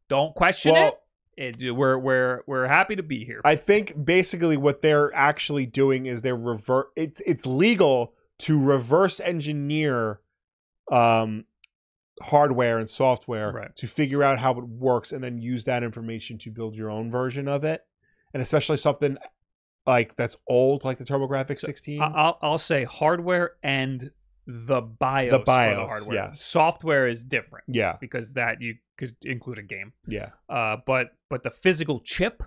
Don't question well, it. it. We're we're we're happy to be here. I think basically what they're actually doing is they're revert. It's it's legal to reverse engineer, um, hardware and software Right. to figure out how it works, and then use that information to build your own version of it. And especially something like that's old, like the TurboGrafx 16. I- I'll I'll say hardware and the BIOS. for the BIOS, hardware. yes. Software is different yeah, because that you could include a game. yeah, Uh, but but the physical chip,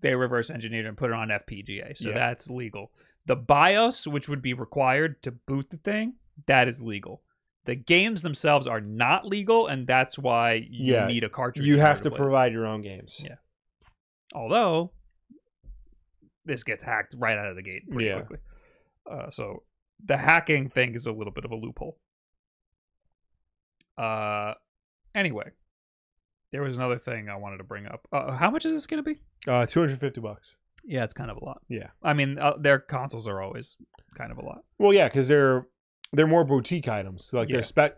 they reverse engineered and put it on FPGA, so Yeah. that's legal. The BIOS, which would be required to boot the thing, that is legal. The games themselves are not legal, and that's why you Yeah, need a cartridge. you have order to provide your own games. Yeah. Although this gets hacked right out of the gate pretty Yeah. quickly. Uh, so the hacking thing is a little bit of a loophole. Uh, anyway, there was another thing I wanted to bring up. Uh, how much is this going to be? Uh, 250 bucks. Yeah, it's kind of a lot. Yeah. I mean, uh, their consoles are always kind of a lot. Well, yeah, because they're they're more boutique items. So, like Yeah. they're spec.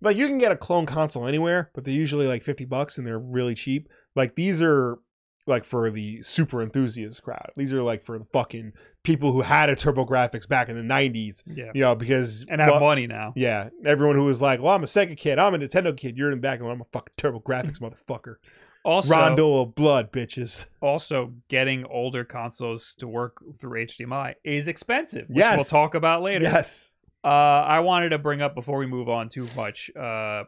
Like you can get a clone console anywhere, but they're usually like 50 bucks and they're really cheap. Like these are like for the super enthusiast crowd. These are like for the fucking people who had a TurboGrafx back in the 90s. Yeah. You know, because And have well, money now. Yeah, everyone who was like, "Well, I'm a Sega kid, I'm a Nintendo kid," you're in the back, and I'm a fucking TurboGrafx motherfucker. Also, Rondo of blood, bitches. also getting older consoles to work through HDMI is expensive. Which Yes. we'll talk about later. Yes. Uh, I wanted to bring up before we move on too much. Uh,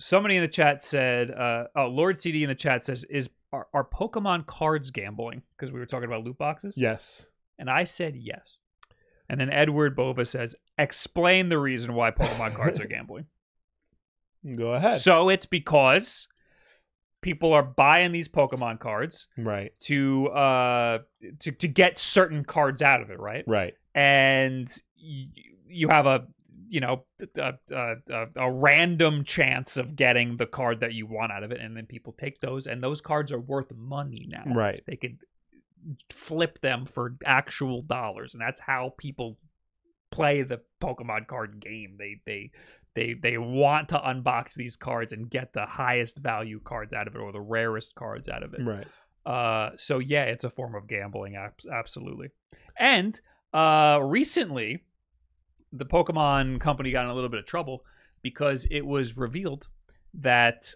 somebody in the chat said, uh, "Oh, Lord CD in the chat says, is are, are Pokemon cards gambling?" Because we were talking about loot boxes, Yes. and I said yes. And then Edward Bova says, "Explain the reason why Pokemon cards are gambling." Go ahead. So it's because people are buying these Pokemon cards right. to uh to to get certain cards out of it, right? Right. and y- you have a you know a, a, a, a random chance of getting the card that you want out of it and then people take those and those cards are worth money now Right. they could flip them for actual dollars and that's how people play the pokemon card game they they they they want to unbox these cards and get the highest value cards out of it or the rarest cards out of it Right. uh, so yeah, it's a form of gambling, absolutely. And uh, recently, the Pokemon company got in a little bit of trouble because it was revealed that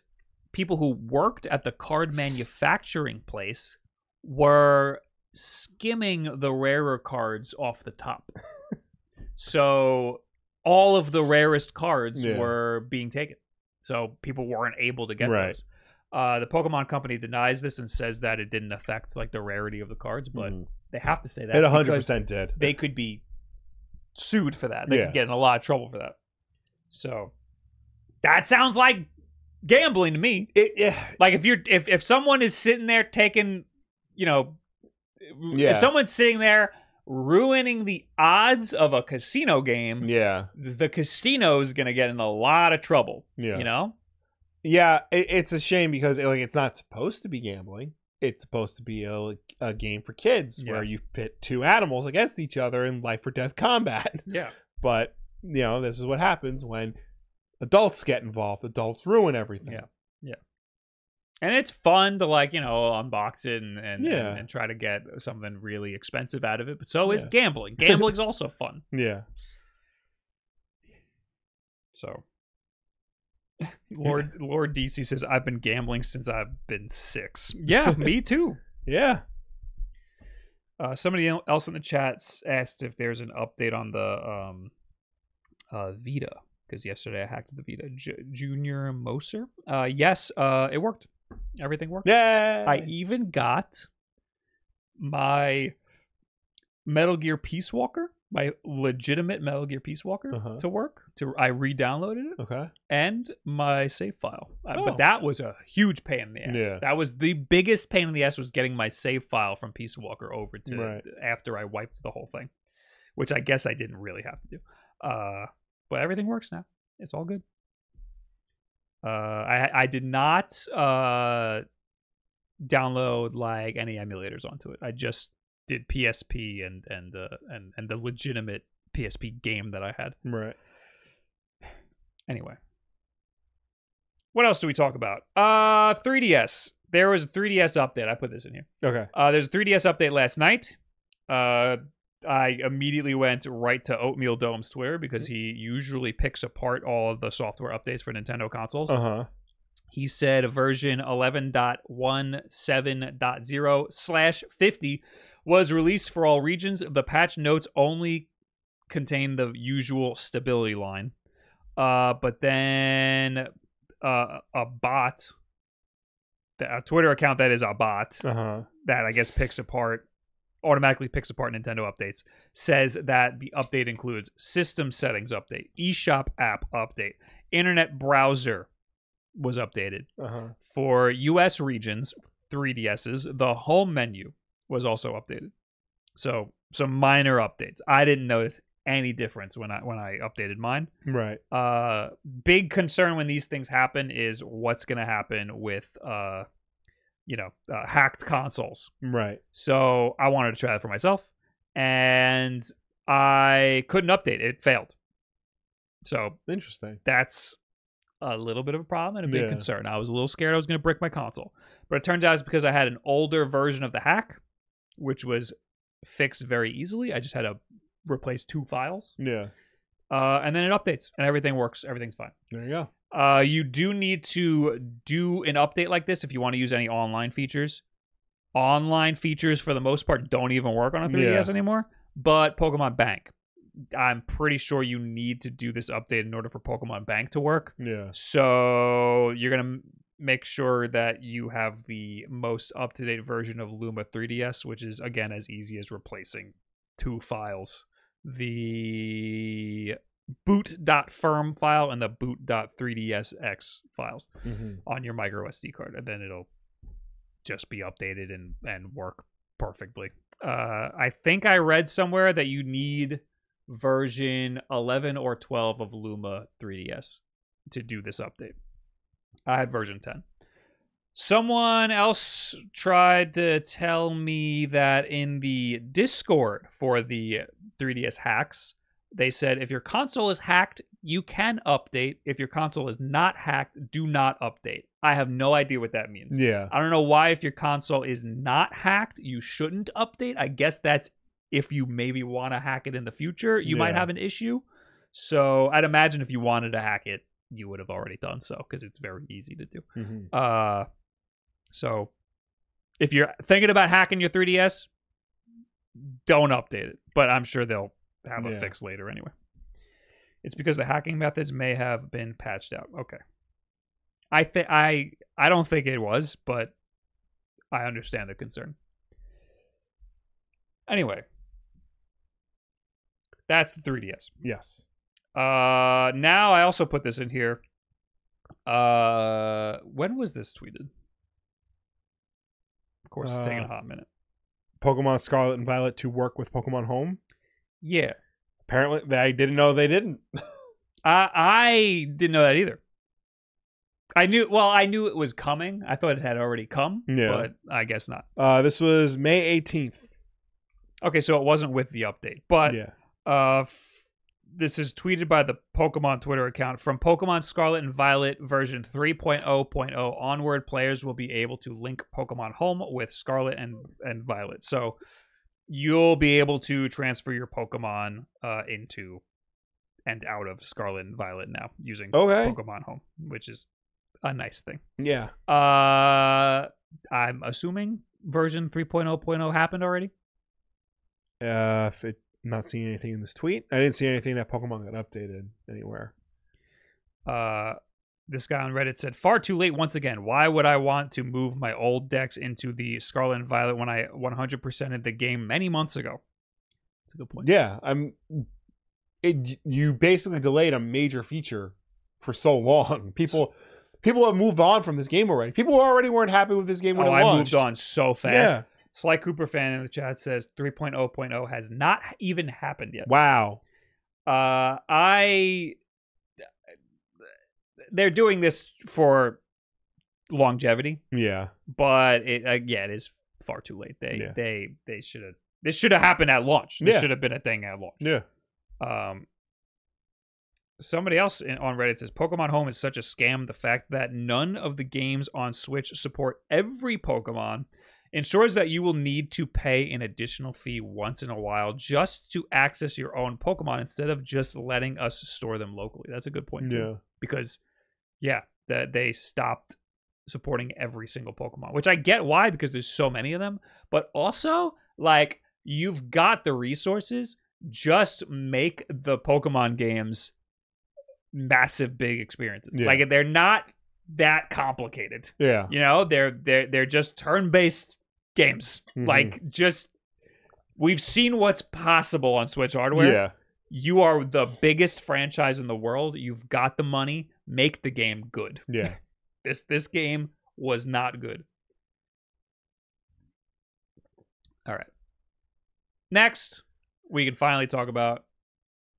people who worked at the card manufacturing place were skimming the rarer cards off the top. so all of the rarest cards Yeah. were being taken. So people weren't able to get Right. those. Uh, the Pokemon company denies this and says that it didn't affect like the rarity of the cards, but Mhm. they have to say that it 100% did. they could be sued for that. They Yeah. could get in a lot of trouble for that. So that sounds like gambling to me. It, yeah. Like if you're if if someone is sitting there taking, you know, Yeah. if someone's sitting there ruining the odds of a casino game, Yeah. the casino's gonna get in a lot of trouble. Yeah. You know? Yeah. It, it's a shame because like it's not supposed to be gambling. It's supposed to be a, a game for kids Yeah. where you pit two animals against each other in life or death combat. Yeah. But you know, this is what happens when adults get involved. Adults ruin everything. Yeah. And it's fun to like, you know, unbox it and and, Yeah. and, and try to get something really expensive out of it. But so is Yeah. gambling. Gambling's also fun. Yeah. So Lord Lord DC says I've been gambling since I've been six. Yeah, me too. Yeah. Uh, somebody else in the chat asked if there's an update on the um, uh, Vita because yesterday I hacked the Vita. J- Junior Moser. Uh, yes, uh, it worked. Everything worked. Yeah. I even got my Metal Gear Peace Walker, my legitimate Metal Gear Peace Walker, Uh-huh. to work. To I re-downloaded it Okay. and my save file. Oh. But that was a huge pain in the ass. Yeah. That was the biggest pain in the ass was getting my save file from Peace Walker over to Right. after I wiped the whole thing, which I guess I didn't really have to do. Uh, but everything works now. It's all good. Uh, I I did not uh download like any emulators onto it. I just did PSP and and uh, and and the legitimate PSP game that I had. Right. Anyway. What else do we talk about? Uh 3DS. There was a 3DS update. I put this in here. Okay. Uh there's a 3DS update last night. Uh I immediately went right to OatmealDome's Twitter because he usually picks apart all of the software updates for Nintendo consoles. Uh huh. He said version 11.17.0 slash 50 was released for all regions. The patch notes only contain the usual stability line. Uh, but then uh, a bot, a Twitter account that is a bot Uh-huh. that I guess picks apart, automatically picks apart Nintendo updates, says that the update includes system settings update, eShop app update, internet browser was updated. Uh-huh. For US regions, 3DSs, the home menu was also updated. So some minor updates. I didn't notice any difference when I when I updated mine. Right. Uh big concern when these things happen is what's going to happen with uh you know, uh, hacked consoles. Right. So I wanted to try that for myself and I couldn't update. It failed. So Interesting. that's a little bit of a problem and a big Yeah. concern. I was a little scared I was going to brick my console. But it turns out it's because I had an older version of the hack, which was fixed very easily. I just had to replace two files. Yeah. Uh, and then it updates and everything works. Everything's fine. There you go. Uh, you do need to do an update like this if you want to use any online features. Online features, for the most part, don't even work on a 3DS anymore. But Pokemon Bank, I'm pretty sure you need to do this update in order for Pokemon Bank to work. Yeah. So you're gonna make sure that you have the most up to date version of Luma 3DS, which is again as easy as replacing two files: the boot.firm file and the boot.3dsx files Mm-hmm. on your micro SD card, and then it'll just be updated and and work perfectly. Uh, I think I read somewhere that you need version 11 or 12 of Luma 3DS to do this update. I had version 10. Someone else tried to tell me that in the Discord for the 3DS hacks, they said if your console is hacked, you can update. If your console is not hacked, do not update. I have no idea what that means. Yeah. I don't know why, if your console is not hacked, you shouldn't update. I guess that's if you maybe want to hack it in the future, you might have an issue. So I'd imagine if you wanted to hack it, you would have already done so because it's very easy to do. Mm-hmm. Uh, so if you're thinking about hacking your 3DS, don't update it. But I'm sure they'll have a Yeah. fix later anyway. It's because the hacking methods may have been patched out. Okay. I think I I don't think it was, but I understand the concern. Anyway, that's the 3DS. Yes. Uh, now I also put this in here. Uh, when was this tweeted? Of course, it's taking a Uh, hot minute. Pokemon Scarlet and Violet to work with Pokemon Home. Yeah, Apparently, I didn't know they didn't. I I didn't know that either. I knew. Well, I knew it was coming. I thought it had already come. Yeah. but I guess not. Uh, this was May 18th. Okay, so it wasn't with the update, but yeah. Uh, f- this is tweeted by the Pokemon Twitter account. From Pokemon Scarlet and Violet version 3.0.0 onward, players will be able to link Pokemon Home with Scarlet and, and Violet. So you'll be able to transfer your Pokemon uh, into and out of Scarlet and Violet now using Okay. Pokemon Home, which is a nice thing. Yeah. Uh, I'm assuming version 3.0.0 happened already. Uh, if it, I'm not seeing anything in this tweet. I didn't see anything that Pokemon got updated anywhere. uh this guy on Reddit said, "Far too late once again. Why would I want to move my old decks into the Scarlet and Violet when I 100%ed the game many months ago?" That's a good point. Yeah, I'm. It you basically delayed a major feature for so long. People, people have moved on from this game already. People already weren't happy with this game when Oh, it I launched. moved on so fast. Yeah. Sly Cooper fan in the chat says 3.0.0 has not even happened yet. Wow. Uh, I they're doing this for longevity, Yeah. but it uh, yeah, it is far too late. They Yeah. they they should have this should have happened at launch. This Yeah. should have been a thing at launch. Yeah. Um, somebody else in, on Reddit says Pokemon Home is such a scam. The fact that none of the games on Switch support every Pokemon ensures that you will need to pay an additional fee once in a while just to access your own Pokemon instead of just letting us store them locally. That's a good point too, Yeah. because yeah, that they stopped supporting every single Pokemon, which I get why because there's so many of them, but also Like you've got the resources, just make the Pokemon games massive big experiences. Yeah. Like they're not that complicated. Yeah. You know, they're they're they're just turn-based games. Mhm. Like just we've seen what's possible on Switch hardware. Yeah. You are the biggest franchise in the world. You've got the money. Make the game good. Yeah. This this game was not good. All right. Next, we can finally talk about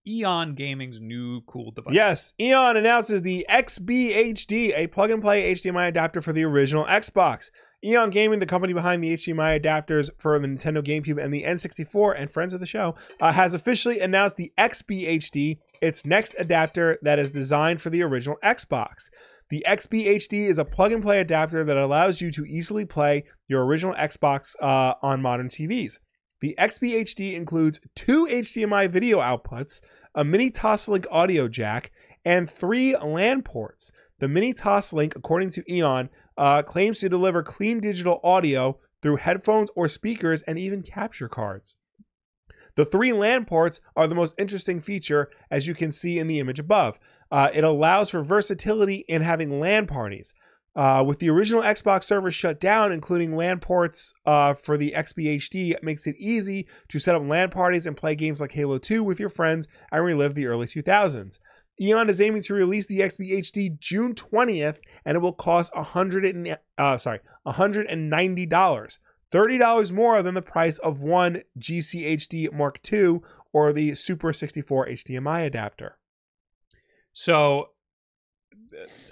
Eon Gaming's new cool device. Yes, Eon announces the XBHD, a plug and play HDMI adapter for the original Xbox. Eon Gaming, the company behind the HDMI adapters for the Nintendo GameCube and the N64, and friends of the show, uh, has officially announced the XBHD, its next adapter that is designed for the original Xbox. The XBHD is a plug and play adapter that allows you to easily play your original Xbox uh, on modern TVs. The XBHD includes two HDMI video outputs, a mini Toslink audio jack, and three LAN ports. The mini Toslink, according to Eon, uh, claims to deliver clean digital audio through headphones or speakers and even capture cards. The three LAN ports are the most interesting feature, as you can see in the image above. Uh, it allows for versatility in having LAN parties. Uh, with the original Xbox servers shut down, including LAN ports uh, for the XBHD, it makes it easy to set up LAN parties and play games like Halo 2 with your friends and relive the early 2000s. Eon is aiming to release the XBHD June 20th, and it will cost 100 and, uh, sorry, $190, $30 more than the price of one GCHD Mark II or the Super 64 HDMI adapter. So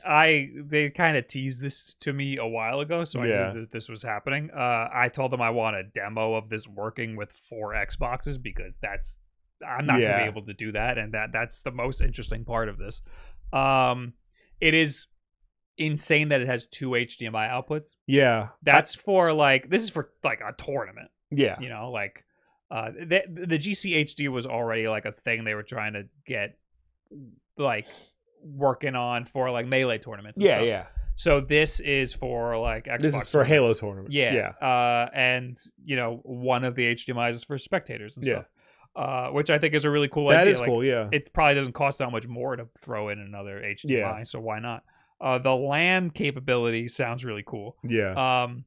I they kind of teased this to me a while ago, so I Yeah. knew that this was happening. Uh, I told them I want a demo of this working with four Xboxes because that's I'm not gonna be able to do that, and that that's the most interesting part of this. Um, it is insane that it has two HDMI outputs. Yeah, That's for like this is for like a tournament, yeah, you know, like uh the the GCHD was already like a thing they were trying to get like working on for like melee tournaments. yeah, stuff. yeah. So this is for like Xbox. This is for Halo tournaments. tournaments. Yeah. yeah, Uh, and you know, one of the HDMI's is for spectators and Yeah. stuff. Uh, which I think is a really cool that idea. is Like, cool. Yeah, It probably doesn't cost that much more to throw in another HDMI, Yeah. so why not? Uh, the LAN capability sounds really cool. yeah, Um,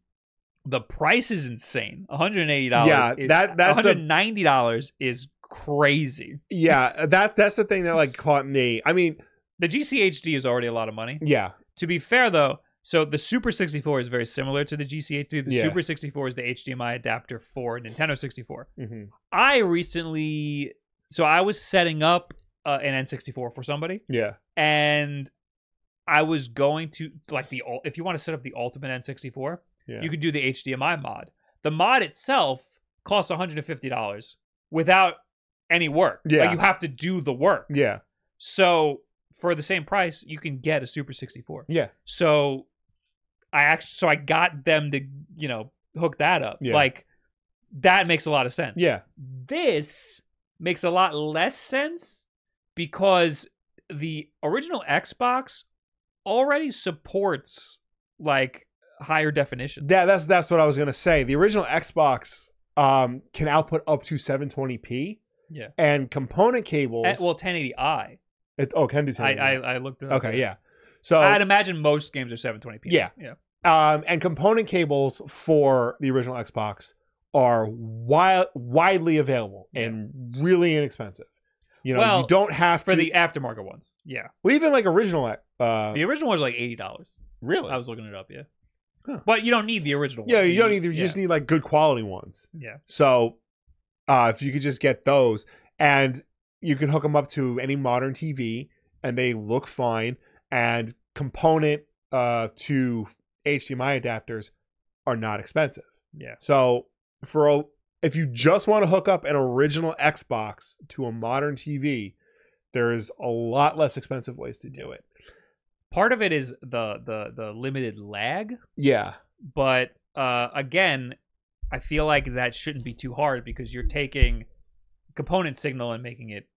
the price is insane. One hundred and eighty dollars. Yeah, that- that's one hundred ninety dollars is crazy. yeah. That that's the thing that like caught me. I mean, The GCHD is already a lot of money. yeah, To be fair, though, so the Super 64 is very similar to the GCHD. The Yeah. Super 64 is the HDMI adapter for Nintendo 64. hmm I recently, so I was setting up uh, an N64 for somebody, yeah, and I was going to like the if you want to set up the ultimate N64, yeah. you could do the HDMI mod. The mod itself costs $150 without any work. Yeah. like you have to do the work. yeah, So for the same price, you can get a Super 64. yeah, So I actually so I got them to, you know, hook that up. Yeah. Like that makes a lot of sense. yeah, This makes a lot less sense because the original Xbox already supports like higher definition. Yeah, that's that's what I was gonna say. The original Xbox um can output up to 720p. Yeah. And component cables. Well, 1080i. it, oh, can do 1080. I I looked it up. okay, yeah. So I'd imagine most games are 720p. Yeah. Yeah. um, and component cables for the original Xbox are wi- widely available and really inexpensive. You know, Well, you don't have For to. the aftermarket ones. Yeah. well, even like original. Uh, The original was like $80. really? I was looking it up, yeah. Huh. But you don't need the original yeah, ones. you don't need. You just need like good quality ones. Yeah. So, uh, if you could just get those, and you can hook them up to any modern TV, and they look fine. And component uh, to HDMI adapters are not expensive. Yeah. So, for a, if you just want to hook up an original Xbox to a modern TV, there's a lot less expensive ways to do it. Part of it is the the the limited lag, Yeah. but uh again, I feel like that shouldn't be too hard because you're taking component signal and making it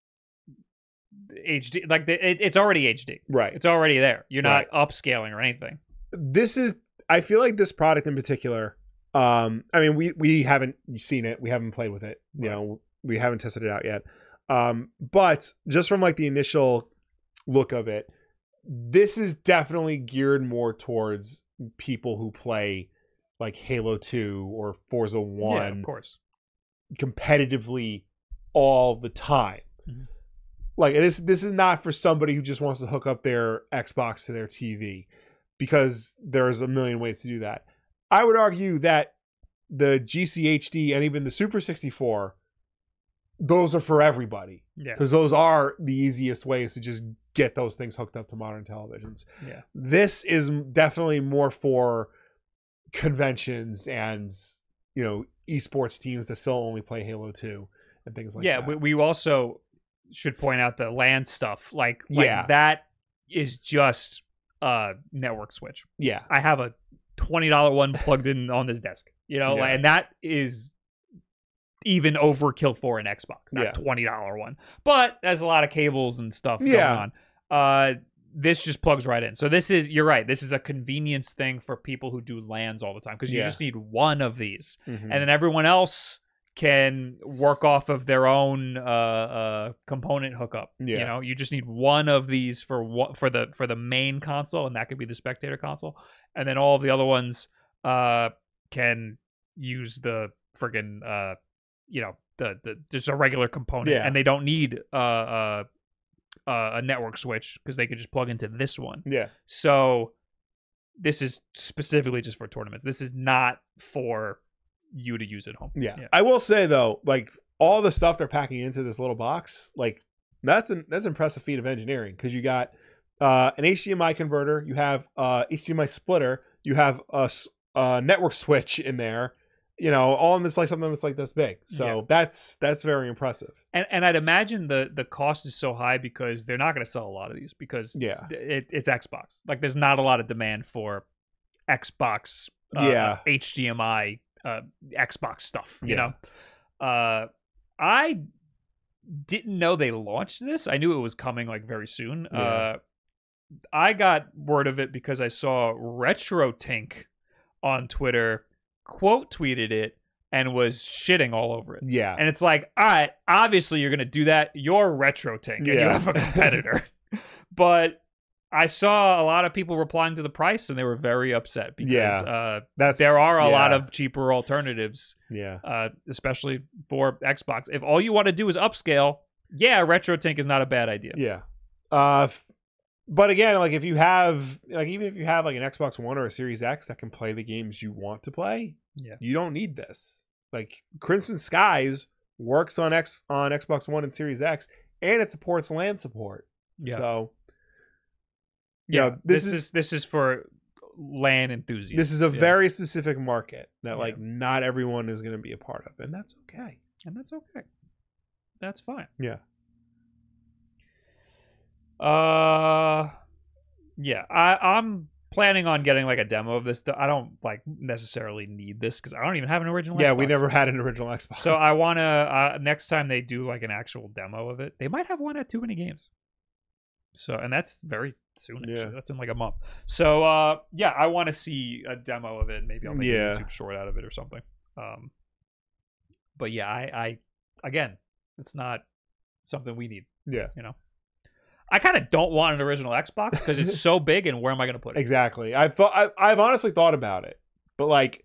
HD like the, it, it's already HD. Right. It's already there. You're not upscaling or anything. this is I feel like this product in particular Um, I mean, we we haven't seen it, we haven't played with it, you Right. know, we haven't tested it out yet. Um, but just from like the initial look of it, this is definitely geared more towards people who play like Halo 2 or Forza 1 Yeah, of course. competitively all the time. Mhm. Like it is this is not for somebody who just wants to hook up their Xbox to their TV because there's a million ways to do that. I would argue that the GCHD and even the Super 64 those are for everybody Yeah. because those are the easiest ways to just get those things hooked up to modern televisions. Yeah. This is definitely more for conventions and you know esports teams that still only play Halo 2 and things like yeah, that. we, we also should point out the LAN stuff. Like, like Yeah. that is just a network switch. yeah. I have a twenty dollar one plugged in on this desk. You know, Yeah. and that is even overkill for an Xbox. That Yeah. twenty dollar one, but there's a lot of cables and stuff Yeah. going on. Uh, this just plugs right in. So this is you're right. This is a convenience thing for people who do LANs all the time because you Yeah. just need one of these, Mhm. and then everyone else can work off of their own uh, uh, component hookup. Yeah. You know, you just need one of these for what for the for the main console, and that could be the spectator console, and then all of the other ones uh, can use the friggin' uh, you know the the just a regular component, Yeah. and they don't need uh, uh, uh, a network switch because they could just plug into this one. yeah. So this is specifically just for tournaments. This is not for you to use at home. Yeah. Yeah. I will say though, like all the stuff they're packing into this little box, like that's an that's an impressive feat of engineering because you got uh, an HDMI converter, you have uh, HDMI splitter, you have a, a network switch in there, you know, all in this like something that's like this big. So Yeah. that's that's very impressive. And and I'd imagine the the cost is so high because they're not going to sell a lot of these because Yeah. it, it's Xbox. Like there's not a lot of demand for Xbox, uh, Yeah. HDMI, uh, Xbox stuff. You Yeah. know, uh, I didn't know they launched this. I knew it was coming like very soon. Yeah. Uh, I got word of it because I saw RetroTink on Twitter quote tweeted it and was shitting all over it. Yeah. And it's like, all right, obviously you're gonna do that. You're RetroTink and you have a competitor. but I saw a lot of people replying to the price and they were very upset because Yeah. uh, that's there are a lot of cheaper alternatives, yeah. uh, especially for Xbox. If all you want to do is upscale, yeah, RetroTink is not a bad idea. Yeah. Uh f- but again, like if you have like even if you have like an Xbox One or a Series X that can play the games you want to play, Yeah. you don't need this. Like Crimson Skies works on X on Xbox One and Series X and it supports LAN support. Yeah. So yeah, know, this, this is, is- this is for LAN enthusiasts. this is a Yeah. very specific market that Yeah. like not everyone is going to be a part of and that's okay. and that's okay. That's fine. Yeah. Uh, yeah, I I'm planning on getting like a demo of this. I don't like necessarily need this because I don't even have an original. Xbox. Yeah, we never had an original Xbox. So I want to uh, next time they do like an actual demo of it, they might have one at too many games. So and that's very soon. Actually. Yeah. That's in like a month. So uh, yeah, I want to see a demo of it. Maybe I'll make Yeah. a YouTube short out of it or something. Um, but yeah, I, I again, it's not something we need. yeah. You know. I kind of don't want an original Xbox because it's so big, and where am I going to put it? Exactly. I've thought I, I've honestly thought about it, but like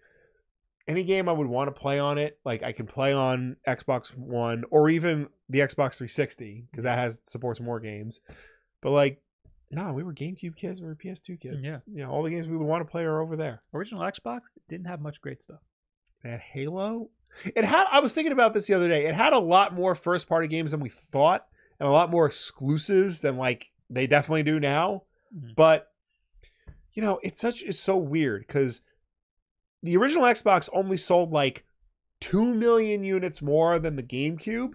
any game I would want to play on it, like I can play on Xbox One or even the Xbox 360 because that has supports more games. But like, no, we were GameCube kids, we were PS2 kids. Yeah. you know, all the games we would want to play are over there. Original Xbox didn't have much great stuff. It had Halo. It had. I was thinking about this the other day. It had a lot more first party games than we thought, and a lot more exclusives than like they definitely do now. Mhm. But you know, it's such it's so weird because the original Xbox only sold like two million units more than the GameCube,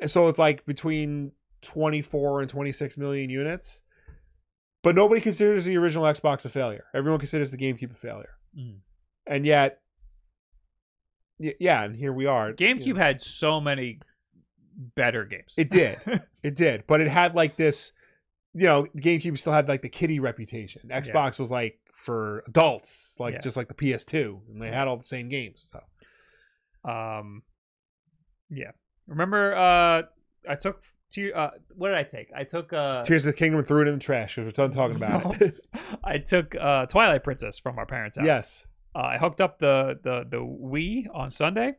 and so it's like between twenty four and twenty six million units. But nobody considers the original Xbox a failure. Everyone considers the GameCube a failure, Mhm. and yet, y- yeah, and here we are. GameCube You know, had so many better games. It did. it did, but it had like this. You know, GameCube still had like the kiddie reputation. Xbox was like for adults, like Yeah. just like the PS2, and they had all the same games. So Um, yeah. Remember, uh, I took to uh, what did I take? I took uh, Tears of the Kingdom and threw it in the trash. We're done talking about it. I took uh Twilight Princess from our parents' house. yes. Uh, I hooked up the the the Wii on Sunday.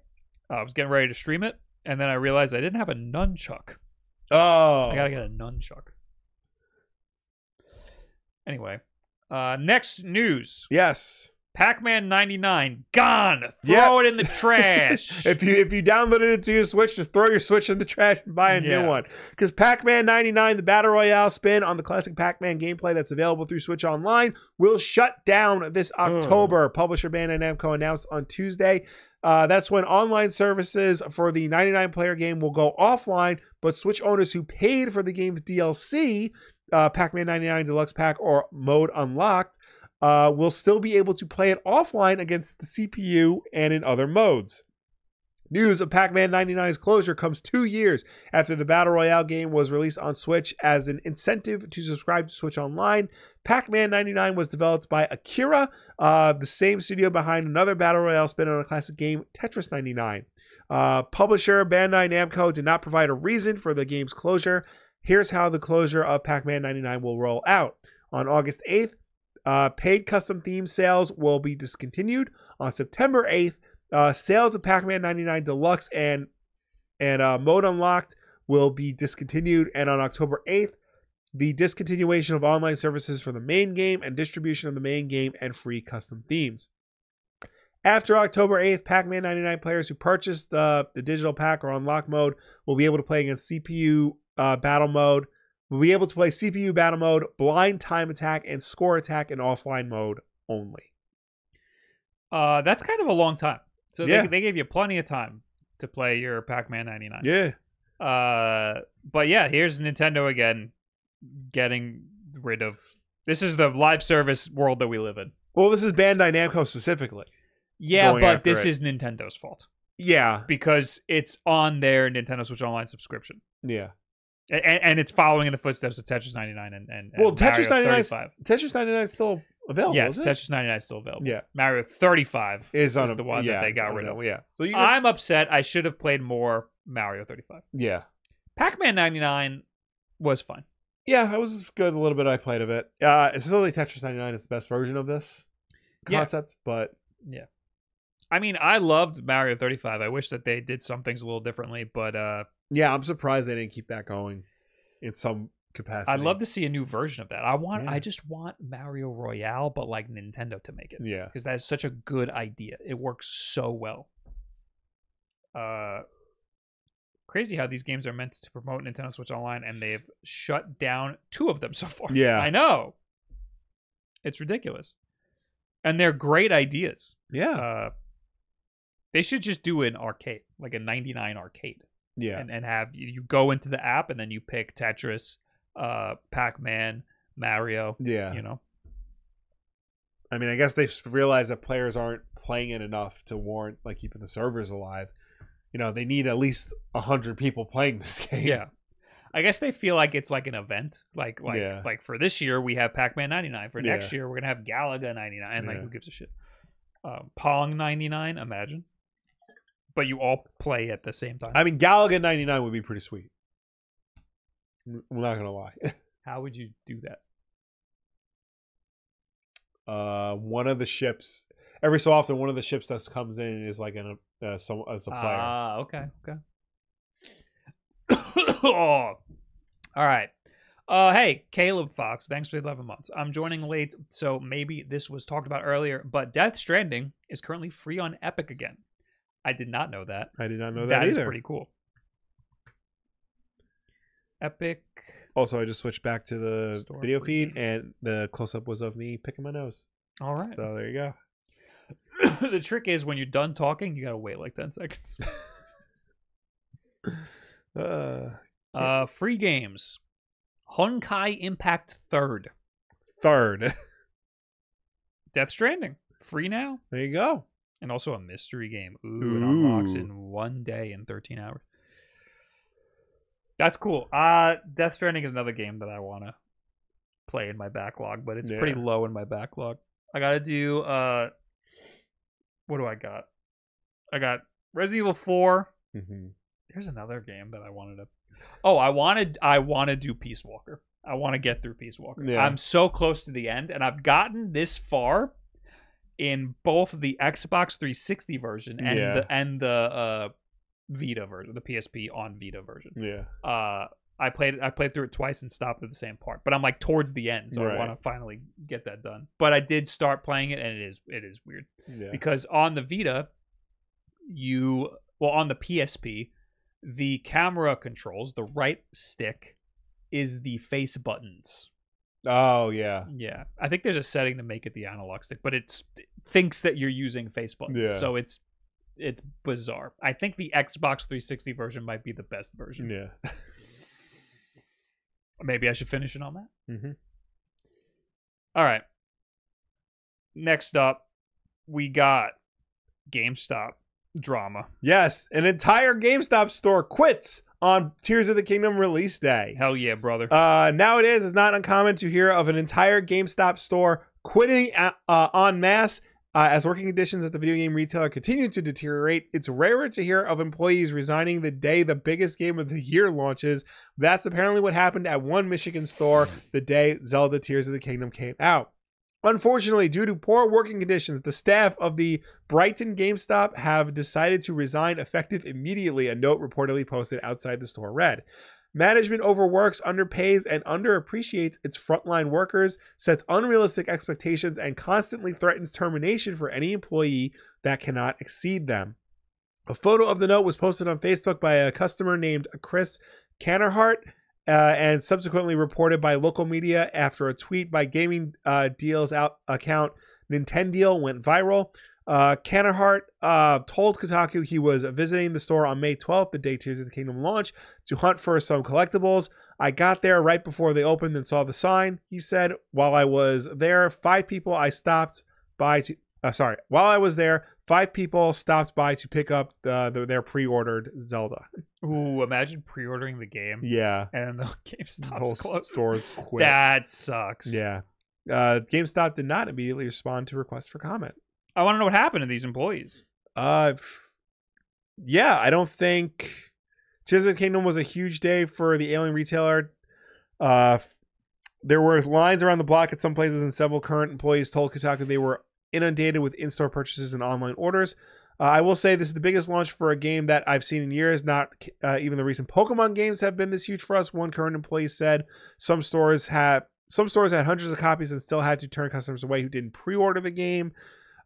Uh, I was getting ready to stream it, and then I realized I didn't have a nunchuck. Oh, I gotta get a nunchuck. Anyway, uh, next news: yes. Pac-Man '99 gone. Throw Yeah. it in the trash. if you if you downloaded it to your Switch, just throw your Switch in the trash and buy a Yeah. new one. Because Pac-Man 99, the battle royale spin on the classic Pac-Man gameplay that's available through Switch Online, will shut down this October. Publisher Bandai Namco announced on Tuesday. Uh, that's when online services for the 99 player game will go offline, but Switch owners who paid for the game's DLC, uh, Pac-Man 99 Deluxe Pack or Mode Unlocked, uh, will still be able to play it offline against the CPU and in other modes. News of Pac Man 99's closure comes two years after the Battle Royale game was released on Switch as an incentive to subscribe to Switch Online. Pac Man 99 was developed by Akira, uh, the same studio behind another Battle Royale spin on a classic game, Tetris 99. Uh, publisher Bandai Namco did not provide a reason for the game's closure. Here's how the closure of Pac Man 99 will roll out. On August 8th, uh, paid custom theme sales will be discontinued. On September 8th, uh, sales of Pac-Man 99 Deluxe and and uh, Mode Unlocked will be discontinued. And on October 8th, the discontinuation of online services for the main game and distribution of the main game and free custom themes. After October 8th, Pac-Man 99 players who purchased the, the digital pack or unlock mode will be able to play against CPU uh, battle mode. Will be able to play CPU battle mode, blind time attack, and score attack in offline mode only. uh, that's kind of a long time. So Yeah. they they gave you plenty of time to play your Pac-Man '99. Yeah. Uh, but yeah, here's Nintendo again, getting rid of. This is the live service world that we live in. Well, this is Bandai Namco specifically. Yeah, but this it. is Nintendo's fault Yeah. because it's on their Nintendo Switch Online subscription, Yeah. And, and it's following in the footsteps of Tetris 99 and, and, and Well, Tetris Mario 99 's- 35. Tetris 99 is still available, Yes? Tetris 99 is still available. Yeah. Mario 35 Is on a- the one yeah, that they got rid of. Yeah. So you just, I'm upset. I should have played more Mario 35. yeah. Pac-Man 99 was fun. Yeah, it was good a little bit I played of it. Uh it's only Tetris 99 is the best version of this Yeah. concept, but Yeah. I mean, I loved Mario 35. I wish that they did some things a little differently, but uh, yeah, I'm surprised they didn't keep that going in some capacity. I'd love to see a new version of that. I want, Yeah. I just want Mario Royale, but like Nintendo to make it Yeah. because that is such a good idea. It works so well. Uh, crazy how these games are meant to promote Nintendo Switch Online, and they've shut down two of them so far. Yeah. I know. It's ridiculous, and they're great ideas. Yeah. Uh, they should just do an arcade, like a 99 arcade, yeah. and, and have you, you go into the app and then you pick Tetris, uh, Pac-Man, Mario. yeah. You know, I mean, I guess they realize that players aren't playing it enough to warrant like keeping the servers alive. You know, they need at least hundred people playing this game. yeah. I guess they feel like it's like an event, like like Yeah. like for this year we have Pac-Man 99. For next Yeah. year we're gonna have Galaga 99. Like Yeah. who gives a shit? Um, Pong 99. Imagine, but you all play at the same time. I mean, Galaga 99 would be pretty sweet. I'm not gonna lie. How would you do that? uh, one of the ships every so often one of the ships that comes in is like an uh, some as a player. Ah, okay, okay. oh. All right. Uh, hey, Caleb Fox, thanks for the 11 months. I'm joining late, so maybe this was talked about earlier, but Death Stranding is currently free on Epic again. I did not know that. I did not know that, that is either. pretty cool. Epic. Also, I just switched back to the Store video feed, and the close up was of me picking my nose. All right. So there you go. the trick is when you're done talking, you gotta wait like 10 seconds. Uh, Uh, free games. Honkai Impact Third. third. Death Stranding. Free now. there you go. And also a mystery game. Ooh, it unlocks in one day in 13 hours. That's cool. Uh Death Stranding is another game that I want to play in my backlog, but it's pretty low in my backlog. I gotta do uh what do I got? I got Resident Evil 4. Mm-hmm. There's another game that I wanted to Oh, I wanted I want to do Peace Walker. I want to get through Peace Walker. Yeah. I'm so close to the end and I've gotten this far in both the Xbox 360 version and Yeah. the and the uh Vita version, the PSP on Vita version. Yeah. Uh I played I played through it twice and stopped at the same part. But I'm like towards the end, so I want to finally get that done. But I did start playing it and it is it is weird Yeah. because on the Vita, you well on the PSP, the camera controls the right stick is the face buttons. Oh yeah. Yeah, I think there's a setting to make it the analog stick, but it's, it thinks that you're using face buttons, Yeah. so it's it's bizarre. I think the Xbox 360 version might be the best version. Yeah. Maybe I should finish it on that. Mm-hmm. All right. Next up, we got GameStop drama. Yes, an entire GameStop store quits on Tears of the Kingdom release day. Hell yeah, brother. Uh, nowadays, it's not uncommon to hear of an entire GameStop store quitting uh, uh, en masse uh, as working conditions at the video game retailer continue to deteriorate. It's rarer to hear of employees resigning the day the biggest game of the year launches. That's apparently what happened at one Michigan store the day Zelda Tears of the Kingdom came out. Unfortunately, due to poor working conditions, the staff of the Brighton GameStop have decided to resign effective immediately, a note reportedly posted outside the store read. Management overworks, underpays, and underappreciates its frontline workers, sets unrealistic expectations, and constantly threatens termination for any employee that cannot exceed them. A photo of the note was posted on Facebook by a customer named Chris Cannerhart uh, and subsequently reported by local media after a tweet by gaming uh, deals out account Nintendo went viral. Uh, uh, told Kotaku he was visiting the store on May 12th, the day Tears of the Kingdom launch, to hunt for some collectibles. I got there right before they opened and saw the sign. He said, while I was there, five people I stopped by to. Uh, sorry, while I was there, five people stopped by to pick up uh, the, their pre-ordered Zelda. Ooh, imagine pre-ordering the game Yeah, and the this whole GameStop's closed. stores quit. That sucks. Yeah. Uh, GameStop did not immediately respond to requests for comment. I want to know what happened to these employees. Uh, yeah, I don't think Tears of the Kingdom was a huge day for the alien retailer. Uh, there were lines around the block at some places, and several current employees told Kotaku they were inundated with in-store purchases and online orders. Uh, I will say this is the biggest launch for a game that I've seen in years. Not uh, even the recent Pokemon games have been this huge for us. One current employee said some stores have some stores had hundreds of copies and still had to turn customers away who didn't pre-order the game.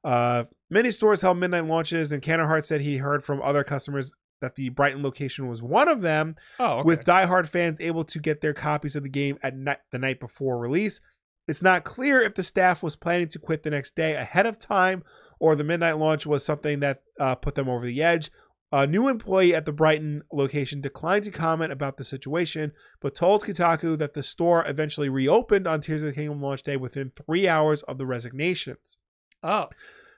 Uh, many stores held midnight launches, and Cannerhart said he heard from other customers that the Brighton location was one of them, Oh, okay. with diehard fans able to get their copies of the game at night, the night before release. It's not clear if the staff was planning to quit the next day ahead of time or the midnight launch was something that uh, put them over the edge. A new employee at the Brighton location declined to comment about the situation, but told Kotaku that the store eventually reopened on Tears of the Kingdom launch day within three hours of the resignations. oh,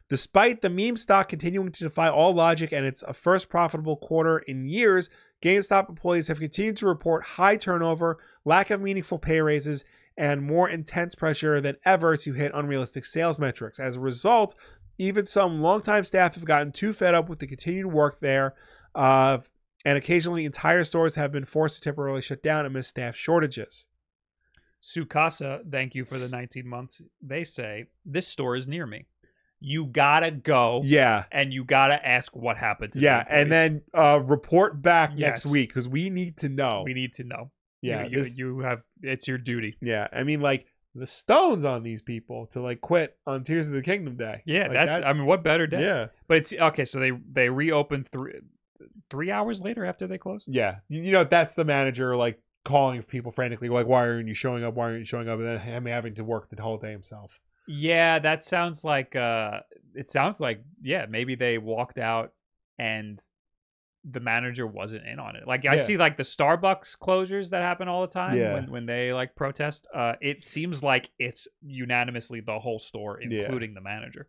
Despite the meme stock continuing to defy all logic and its a first profitable quarter in years, GameStop employees have continued to report high turnover, lack of meaningful pay raises, and more intense pressure than ever to hit unrealistic sales metrics. As a result, even some longtime staff have gotten too fed up with the continued work there, uh, and occasionally entire stores have been forced to temporarily shut down amidst staff shortages. Sukasa, thank you for the 19 months. They say this store is near me. You gotta go Yeah. and you gotta ask what happened to Yeah, and then uh, report back next week because we need to know. we need to know. Yeah, you, you, this- you have it's your duty. Yeah, I mean, like the stones on these people to like quit on Tears of the Kingdom Day. Yeah, Like, that's, I mean, what better day? yeah, But it's okay. So they they reopened three three hours later after they closed. yeah. You, you know, that's the manager like calling people frantically, like, "Why aren't you showing up? Why aren't you showing up?" And then him having to work the whole day himself. Yeah, that sounds like uh it sounds like yeah, maybe they walked out and the manager wasn't in on it. Like I Yeah. see like the Starbucks closures that happen all the time Yeah. when when they like protest. Uh it seems like it's unanimously the whole store Yeah. including the manager.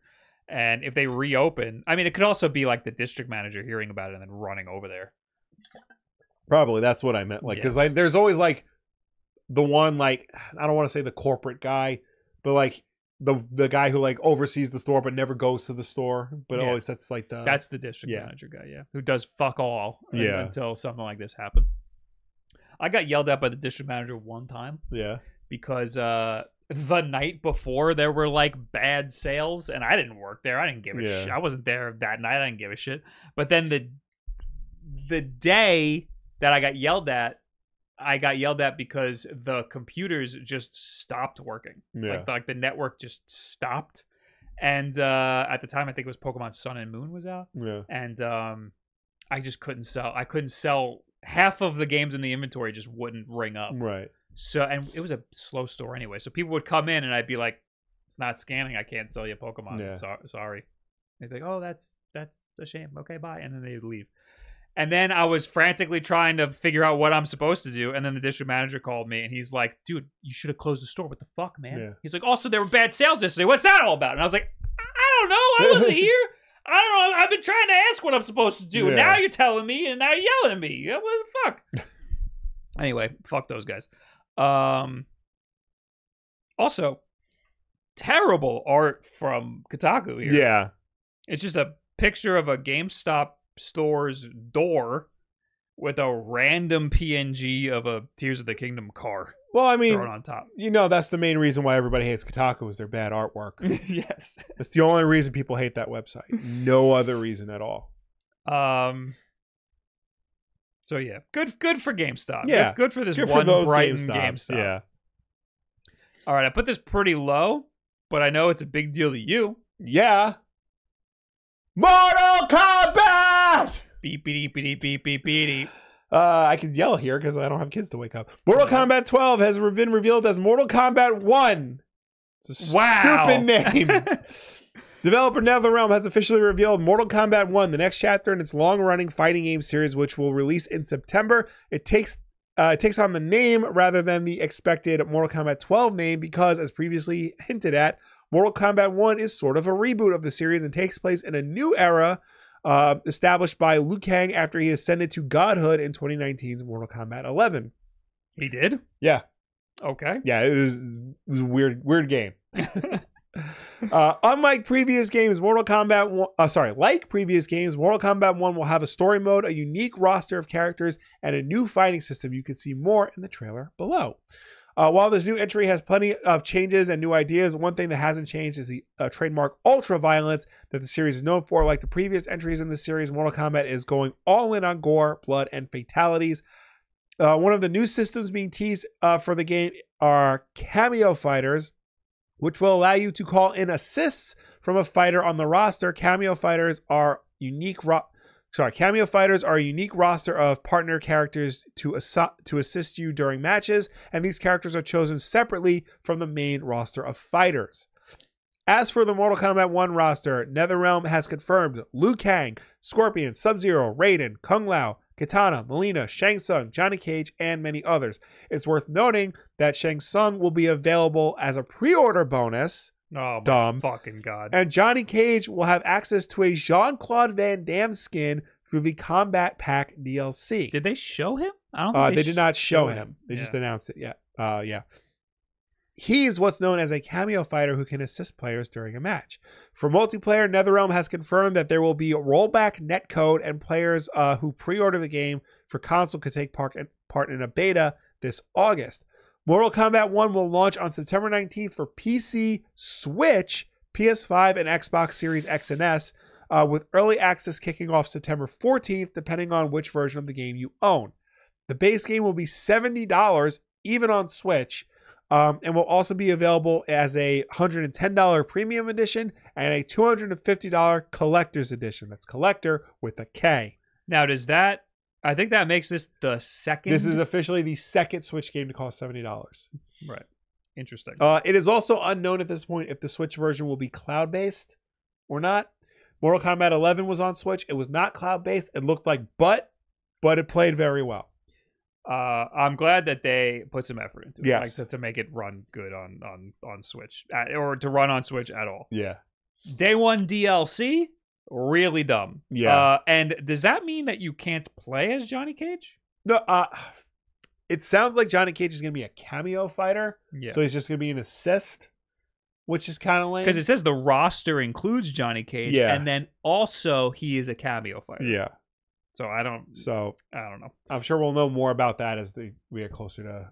And if they reopen, I mean it could also be like the district manager hearing about it and then running over there. Probably that's what I meant. Like, because like, there's always like the one like I don't want to say the corporate guy, but like the the guy who like oversees the store but never goes to the store, but Yeah. always sets like the That's the district yeah. manager guy, yeah, who does fuck all Yeah. until something like this happens. I got yelled at by the district manager one time yeah because uh, the night before there were like bad sales, and I didn't work there. I didn't give a Yeah. shit. I wasn't there that night. I didn't give a shit. But then the the day that I got yelled at, I got yelled at because the computers just stopped working. yeah Like like the network just stopped. And uh, at the time, I think it was Pokemon Sun and Moon was out yeah and um, I just couldn't sell. I couldn't sell half of the games in the inventory. Just wouldn't ring up. right So, and it was a slow store anyway. So people would come in, and I'd be like, "It's not scanning. I can't sell you Pokemon. Yeah. So, sorry." They'd be like, "Oh, that's that's a shame. Okay, bye." And then they'd leave. And then I was frantically trying to figure out what I'm supposed to do. And then the district manager called me, and he's like, "Dude, you should have closed the store. What the fuck, man?" Yeah. He's like, "Also, there were bad sales yesterday. What's that all about?" And I was like, "I, I don't know. I wasn't here." I don't know. I've been trying to ask what I'm supposed to do. and Yeah. Now you're telling me, and now you're yelling at me. What the fuck? anyway, fuck those guys. Um. Also, terrible art from Kotaku here. yeah It's just a picture of a GameStop store's door with a random PNG of a Tears of the Kingdom car well I mean on top. you know that's the main reason why everybody hates Kotaku is their bad artwork. yes. That's the only reason people hate that website. No other reason at all. Um. So yeah, good good for GameStop. Yeah. good, good for this Good one for Brighton GameStops. GameStop. Yeah. All right, I put this pretty low, but I know it's a big deal to you. Yeah. Mortal Kombat! Beep beep beep beep beep beep. Uh, I can yell here because I don't have kids to wake up. Mortal. Kombat 12 has been revealed as Mortal Kombat 1. It's a Wow. stupid name. Developer NetherRealm has officially revealed Mortal Kombat 1, the next chapter in its long-running fighting game series, which will release in September. It takes uh, it takes on the name rather than the expected Mortal Kombat 12 name because, as previously hinted at, Mortal Kombat 1 is sort of a reboot of the series and takes place in a new era uh, established by Liu Kang after he ascended to godhood in 2019's Mortal Kombat 11. he did. Yeah, Okay. yeah, it was, it was a weird, weird game. Uh, unlike previous games, Mortal Kombat 1, uh, sorry, like previous games, Mortal Kombat 1 will have a story mode, a unique roster of characters, and a new fighting system. You can see more in the trailer below. Uh, while this new entry has plenty of changes and new ideas, one thing that hasn't changed is the uh, trademark ultra violence that the series is known for. Like the previous entries in the series, Mortal Kombat is going all in on gore, blood, and fatalities. Uh, one of the new systems being teased uh, for the game are cameo fighters, which will allow you to call in assists from a fighter on the roster. Cameo fighters are unique. Ro- Sorry, cameo fighters are a unique roster of partner characters to to assist you during matches, and these characters are chosen separately from the main roster of fighters. As for the Mortal Kombat 1 roster, NetherRealm has confirmed Liu Kang, Scorpion, Sub Zero, Raiden, Kung Lao, Katana, Mileena, Shang Tsung, Johnny Cage, and many others. It's worth noting that Shang Tsung will be available as a pre order bonus, Oh my Dumb. fucking god. and Johnny Cage will have access to a Jean Claude Van Damme skin through the Kombat Pack DLC. Did they show him? I don't. Uh, think they did not show showed him. They just announced it. Yeah. Uh, yeah. He's what's known as a cameo fighter who can assist players during a match. For multiplayer, NetherRealm has confirmed that there will be rollback netcode, and players uh, who pre-order the game for console could take part in, part in a beta this August. Mortal Kombat 1 will launch on September 19th for PC, Switch, PS5, and Xbox Series X and S, uh, with early access kicking off September 14th, depending on which version of the game you own. The base game will be $70 even on Switch, um, and will also be available as a $110 premium edition and a $250 collector's edition. That's collector with a K. Now, does that? I think that makes this the second. This is officially the second Switch game to cost $70. right. Interesting. Uh, it is also unknown at this point if the Switch version will be cloud based or not. Mortal Kombat 11 was on Switch. It was not cloud based. It looked like butt, but it played very well. uh, I'm glad that they put some effort into it, Yes. like to, to make it run good on on on Switch, uh, or to run on Switch at all. Yeah. Day one DLC, really dumb. Yeah. Uh, and does that mean that you can't play as Johnny Cage? No, uh, it sounds like Johnny Cage is going to be a cameo fighter. Yeah. So he's just going to be an assist, which is kind of lame. because it says the roster includes Johnny Cage, Yeah. and then also he is a cameo fighter. yeah. So I don't, So I don't know. I'm sure we'll know more about that as the, we get closer to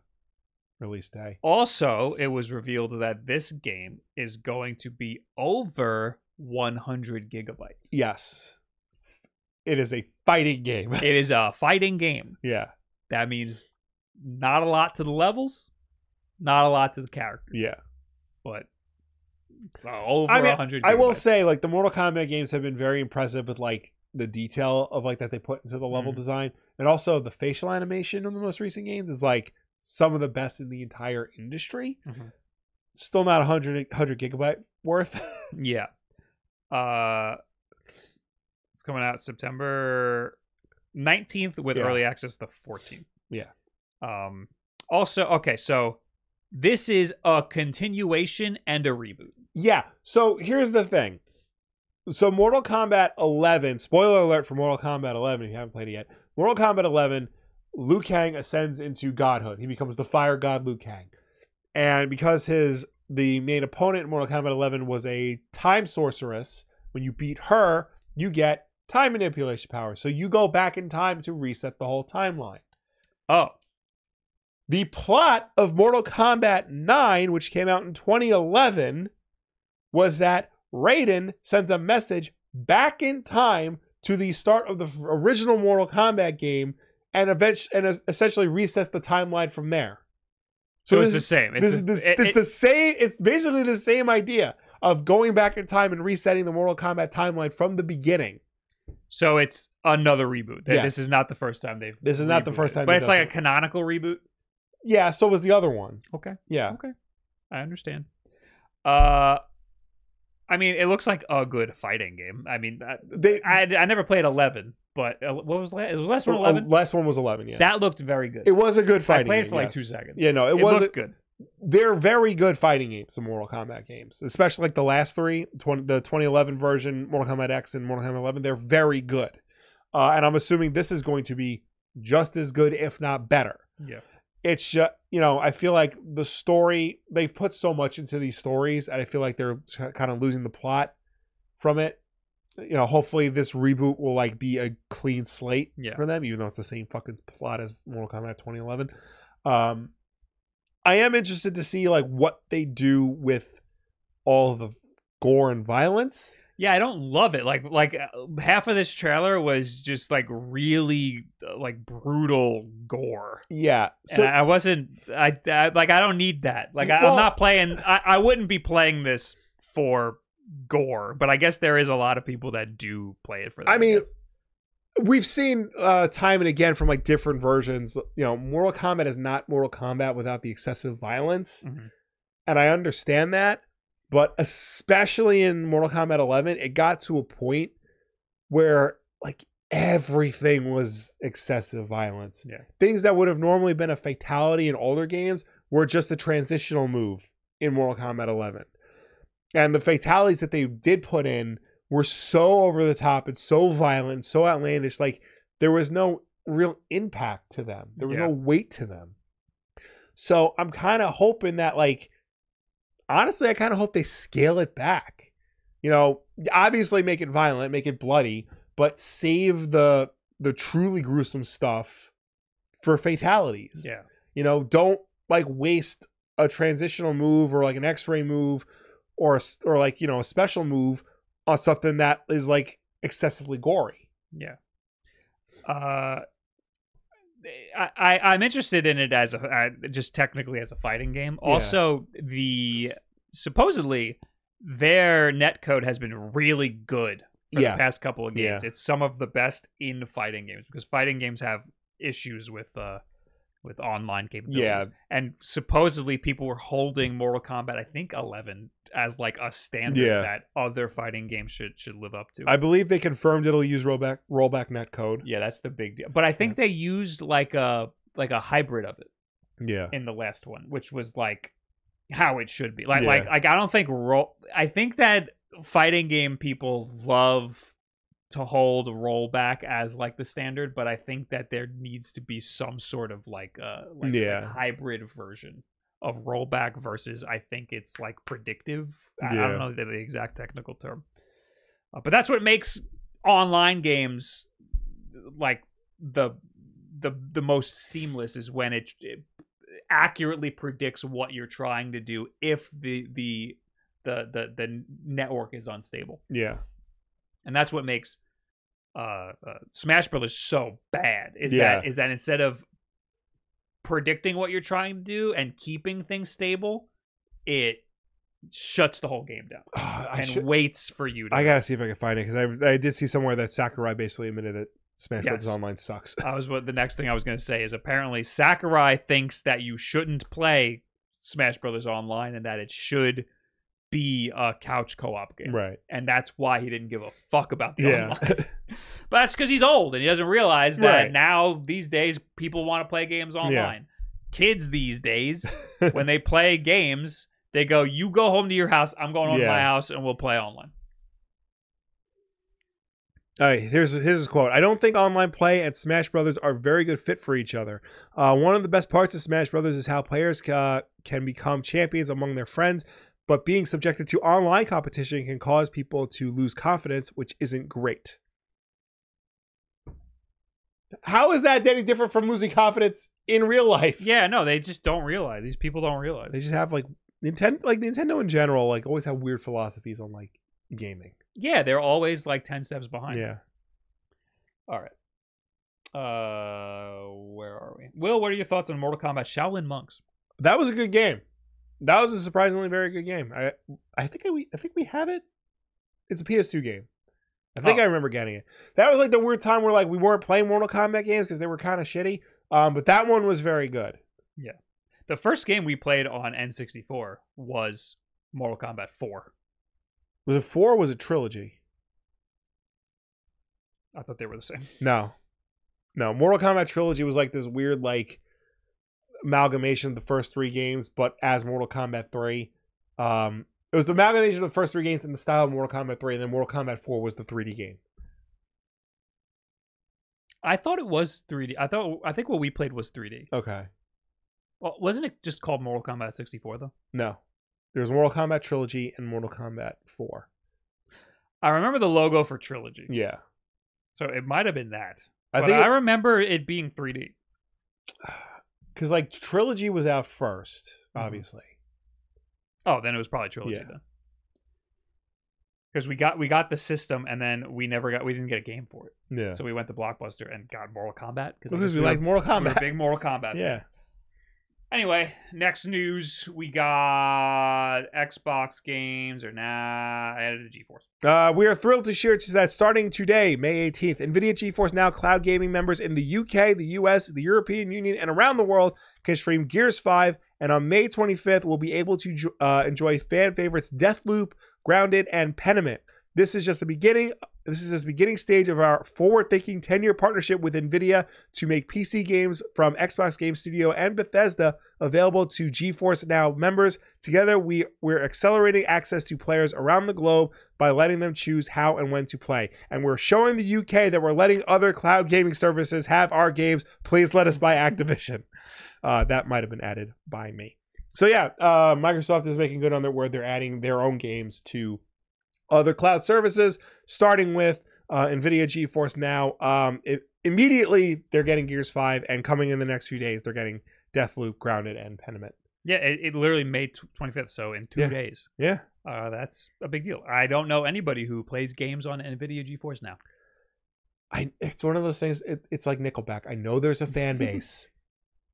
release day. Also, it was revealed that this game is going to be over 100 gigabytes. Yes. It is a fighting game. It is a fighting game. yeah. That means not a lot to the levels, not a lot to the characters, Yeah. but it's uh, over I mean, 100. I will say, like the Mortal Kombat games have been very impressive with like the detail of like that they put into the level Mhm. design, and also the facial animation in the most recent games is like some of the best in the entire industry. Mhm. Still not 100, 100 gigabyte worth. Yeah. Uh it's coming out September 19th with Yeah. early access the 14th. Yeah. Um also okay, so this is a continuation and a reboot. yeah. So here's the thing. So Mortal Kombat 11. Spoiler alert for Mortal Kombat 11 if you haven't played it yet. Mortal Kombat 11. Liu Kang ascends into godhood. He becomes the fire god Liu Kang. And because his the main opponent in Mortal Kombat 11 was a time sorceress, when you beat her, you get time manipulation power. So you go back in time to reset the whole timeline. Oh, The plot of Mortal Kombat 9, which came out in 2011, was that Raiden sends a message back in time to the start of the original Mortal Kombat game and eventually and essentially resets the timeline from there. So, it's the same. It's this is this, it- it's it- the same. It's basically the same idea of going back in time and resetting the Mortal Kombat timeline from the beginning. so it's another reboot. Yes. This is not the first time they've This is not the first time But it's like a canonical reboot. Yeah, so was the other one. Okay. Yeah, Okay. I understand. Uh I mean, it looks like a good fighting game. I mean, I, they. I, I never played 11, but uh, what was last? It was last one 11. last one was eleven. Yeah, That looked very good. it was a good fighting. I played game, for like yes. two seconds. Yeah, no, it, it was. looked good. they're very good fighting games, the Mortal Kombat games, especially like the last three, 20, the 2011 version, Mortal Kombat X and Mortal Kombat 11. They're very good, uh, and I'm assuming this is going to be just as good, if not better. Yeah. It's just you know I feel like the story they've put so much into these stories, and I feel like they're kind of losing the plot from it. You know, hopefully this reboot will like be a clean slate Yeah. for them, even though it's the same fucking plot as Mortal Kombat 2011. Um, I am interested to see like what they do with all the gore and violence. Yeah, I don't love it. Like like uh, half of this trailer was just like really uh, like brutal gore. Yeah, So, and I wasn't I, I like I don't need that. Like I, Well- I'm not playing I, I wouldn't be playing this for gore, but I guess there is a lot of people that do play it for that. I mean, we've seen uh, time and again from like different versions. You know, Mortal Kombat is not Mortal Kombat without the excessive violence, Mhm. and I understand that. But especially in Mortal Kombat 11, it got to a point where like everything was excessive violence. Yeah. Things that would have normally been a fatality in older games were just a transitional move in Mortal Kombat 11. And the fatalities that they did put in were so over the top and so violent, so outlandish. Like there was no real impact to them. There was Yeah. no weight to them. So I'm kind of hoping that, like, honestly, I kind of hope they scale it back. You know, obviously make it violent, make it bloody, but save the the truly gruesome stuff for fatalities. yeah. You know, don't like waste a transitional move or like an X-ray move or a, or like you know a special move on something that is like excessively gory. Yeah. Uh, I, I I'm interested in it as a uh, just technically as a fighting game. Yeah. Also, the supposedly their netcode has been really good for Yeah. the past couple of games. Yeah. It's some of the best in fighting games because fighting games have issues with uh with online capabilities. Yeah. And supposedly people were holding Mortal Kombat, I think 11, as like a standard Yeah. that other fighting games should should live up to. I believe they confirmed it'll use rollback rollback net code. Yeah, that's the big deal. But I think they used like a like a hybrid of it Yeah. in the last one, which was like how it should be. Like Yeah. like like I don't think roll. I think that fighting game people love to hold rollback as like the standard, but I think that there needs to be some sort of like uh like, like Yeah. hybrid version of rollback versus I think it's like predictive. I, I don't know the, the exact technical term, uh, but that's what makes online games like the the the most seamless is when it, it accurately predicts what you're trying to do if the the the the, the network is unstable Yeah. and that's what makes uh, uh Smash Brothers so bad is Yeah. that is that instead of predicting what you're trying to do and keeping things stable, it shuts the whole game down I, and should, waits for you to. I gotta see if I can find it because I, I did see somewhere that Sakurai basically admitted that Smash Yes. Brothers Online sucks. I was what the next thing I was going to say is apparently Sakurai thinks that you shouldn't play Smash Brothers online and that it should be a couch co-op game, right. and that's why he didn't give a fuck about the Yeah. online. But that's because he's old and he doesn't realize that Right. now these days people want to play games online. Kids these days, when they play games, they go, "You go home to your house. I'm going home to my house, and we'll play online." All right, here's here's his quote. I don't think online play and Smash Brothers are very good fit for each other. Uh, one of the best parts of Smash Brothers is how players uh, can become champions among their friends, but being subjected to online competition can cause people to lose confidence, which isn't great. How is that any different from losing confidence in real life? Yeah, no, they just don't realize. These people don't realize. they just have like Nintendo, like Nintendo in general, like always have weird philosophies on like gaming. Yeah, they're always like ten steps behind. Yeah. All right. Uh, where are we? Will, what are your thoughts on Mortal Kombat Shaolin Monks? that was a good game. That was a surprisingly very good game. I I think I, we I think we have it. It's a PS2 game. I think Oh. I remember getting it. That was like the weird time where like we weren't playing Mortal Kombat games because they were kind of shitty. Um, but that one was very good. Yeah, the first game we played on N64 was Mortal Kombat 4. Was it four? or Was it trilogy? I thought they were the same. No, no. Mortal Kombat trilogy was like this weird like amalgamation of the first three games, but as Mortal Kombat three. Um, it was the amalgamation of the first three games in the style of Mortal Kombat three, and then Mortal Kombat four was the 3D game. I thought it was 3D. I thought I think what we played was 3D. Okay. Well, wasn't it just called Mortal Kombat 64 though? No. There's Mortal Kombat Trilogy and Mortal Kombat 4. I remember the logo for Trilogy, Yeah. so it might have been that. I but think I remember it being 3D. because like Trilogy was out 1st Mhm. obviously. Oh, then it was probably Trilogy Yeah. then. Because we got we got the system and then we never got we didn't get a game for it, Yeah. so we went to Blockbuster and got Mortal Kombat because we were- like Mortal we Kombat. big Mortal Kombat. yeah. Anyway, next news we got Xbox games or nah, I added a GeForce. Uh, we are thrilled to share that starting today, May 18th, NVIDIA GeForce Now cloud gaming members in the UK, the US, the European Union, and around the world can stream Gears 5. And on May 25th, we'll be able to uh, enjoy fan favorites Deathloop, Grounded, and Pentiment. This is just the beginning. This is just the beginning stage of our forward-thinking 10-year partnership with NVIDIA to make PC games from Xbox Game Studio and Bethesda available to GeForce Now members. Together, we, we're accelerating access to players around the globe by letting them choose how and when to play. And we're showing the UK that we're letting other cloud gaming services have our games. Please let us buy Activision. Uh, that might have been added by me. So yeah, uh, Microsoft is making good on their word. They're adding their own games to other cloud services, starting with uh, NVIDIA GeForce Now. Um, it, immediately, they're getting Gears 5, and coming in the next few days, they're getting Deathloop, Grounded, and Pentiment. Yeah, it, it literally made tw- 25th, so in two Yeah. days. Yeah. Uh, that's a big deal. I don't know anybody who plays games on NVIDIA GeForce now. I it's one of those things. It, it's like Nickelback. I know there's a fan base,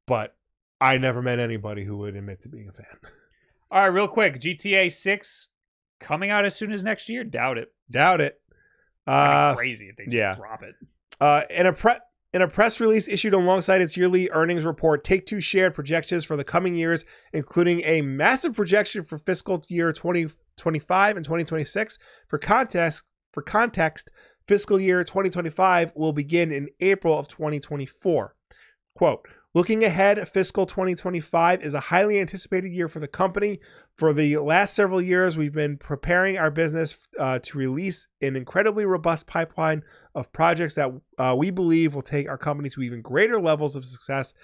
but I never met anybody who would admit to being a fan. All right, real quick, GTA 6 coming out as soon as next year? Doubt it. Doubt it. Uh, crazy if they just yeah. drop it. uh, in a pre- in a press release issued alongside its yearly earnings report, Take Two shared projections for the coming years, including a massive projection for fiscal year 2025 and 2026. For context, for context, fiscal year 2025 will begin in April of 2024. Quote, looking ahead, fiscal 2025 is a highly anticipated year for the company. For the last several years, we've been preparing our business uh, to release an incredibly robust pipeline of projects that uh, we believe will take our company to even greater levels of success.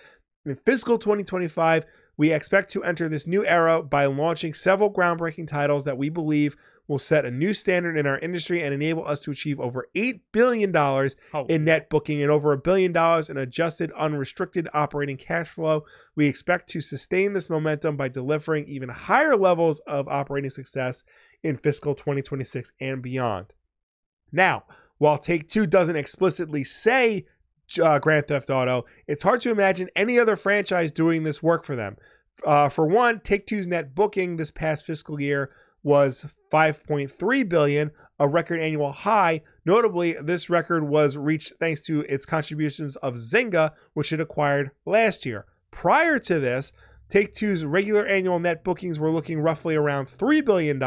In fiscal 2025, We expect to enter this new era by launching several groundbreaking titles that we believe will set a new standard in our industry and enable us to achieve over $8 billion Oh, in net booking and over a billion dollars in adjusted unrestricted operating cash flow. We expect to sustain this momentum by delivering even higher levels of operating success in fiscal 2026 and beyond. Now, while Take Two doesn't explicitly say uh, Grand Theft Auto, it's hard to imagine any other franchise doing this work for them. Uh, for one, Take Two's net booking this past fiscal year was 5.3 billion, a record annual high. Notably, this record was reached thanks to its contributions of Zynga, which it acquired last year. Prior to this, Take Two's regular annual net bookings were looking roughly around $3 billion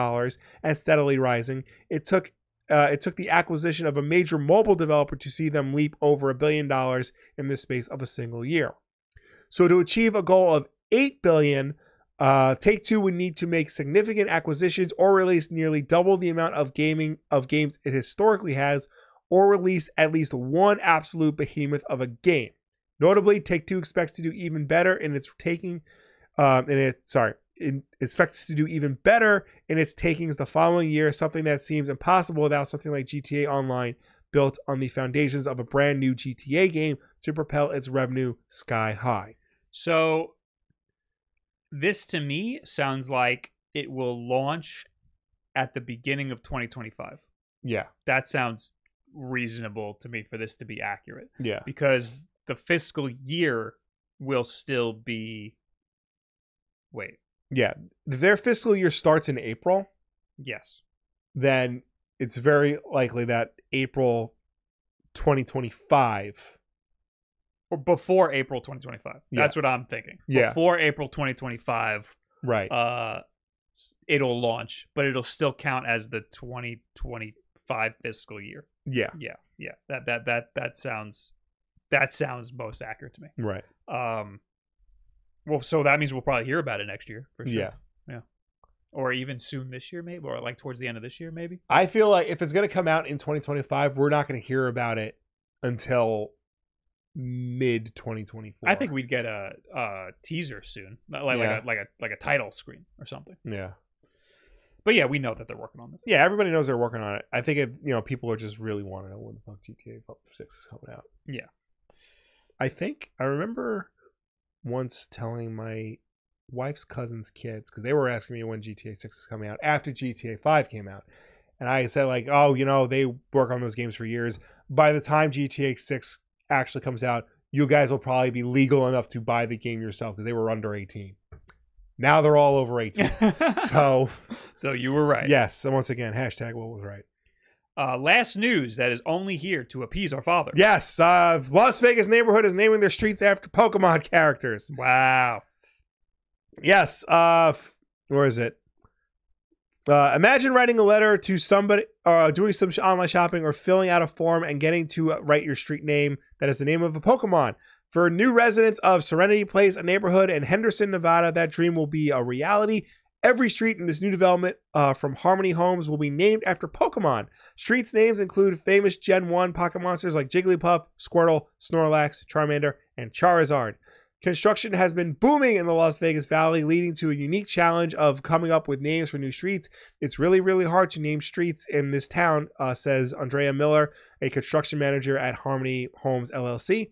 and steadily rising. It took uh, it took the acquisition of a major mobile developer to see them leap over a billion dollars in the space of a single year. So to achieve a goal of 8 billion, uh, Take Two would need to make significant acquisitions or release nearly double the amount of gaming of games it historically has, or release at least one absolute behemoth of a game. Notably, Take Two expects to do even better in its taking, um, in it sorry, it expects to do even better in its takings the following year, something that seems impossible without something like GTA Online built on the foundations of a brand new GTA game to propel its revenue sky high. So this to me sounds like it will launch at the beginning of 2025. Yeah, That sounds reasonable to me for this to be accurate yeah, because the fiscal year will still be wait yeah. Their fiscal year starts in April, yes then it's very likely that April 2025. Or before April 2025 Yeah. that's what I'm thinking Yeah. before April 2025 Right. uh it'll launch but it'll still count as the 2025 fiscal year yeah. yeah yeah that that that that sounds that sounds most accurate to me Right. um well so that means we'll probably hear about it next year for sure Yeah. yeah or even soon this year maybe or like towards the end of this year maybe I feel like if it's going to come out in 2025, we're not going to hear about it until mid 2024. i think we'd get a, a teaser soon like like, Yeah. a, like a like a title screen or something Yeah. but yeah we know that they're working on this Yeah, everybody knows they're working on it. I think it, you know, people are just really wanting to know when the fuck GTA 6 is coming out. Yeah. I think I remember once telling my wife's cousin's kids because they were asking me when GTA 6 is coming out after GTA 5 came out. And I said like, "Oh, you know, they work on those games for years. By the time GTA 6 actually comes out, you guys will probably be legal enough to buy the game yourself because they were under 18. Now they're all over 18. so, so you were right yes, so once again, hashtag what was right. uh last news that is only here to appease our father Yes, uh, Las Vegas neighborhood is naming their streets after Pokemon characters. wow Yes, uh, where is it? Uh, imagine writing a letter to somebody, uh, doing some online shopping, or filling out a form and getting to uh, write your street name that is the name of a Pokemon. For new residents of Serenity Place, a neighborhood in Henderson, Nevada, that dream will be a reality. Every street in this new development uh, from Harmony Homes will be named after Pokemon. Streets names include famous Gen 1 Pokémon monsters like Jigglypuff, Squirtle, Snorlax, Charmander, and Charizard. Construction has been booming in the Las Vegas Valley, leading to a unique challenge of coming up with names for new streets. It's really, really hard to name streets in this town, uh, says Andrea Miller, a construction manager at Harmony Homes LLC.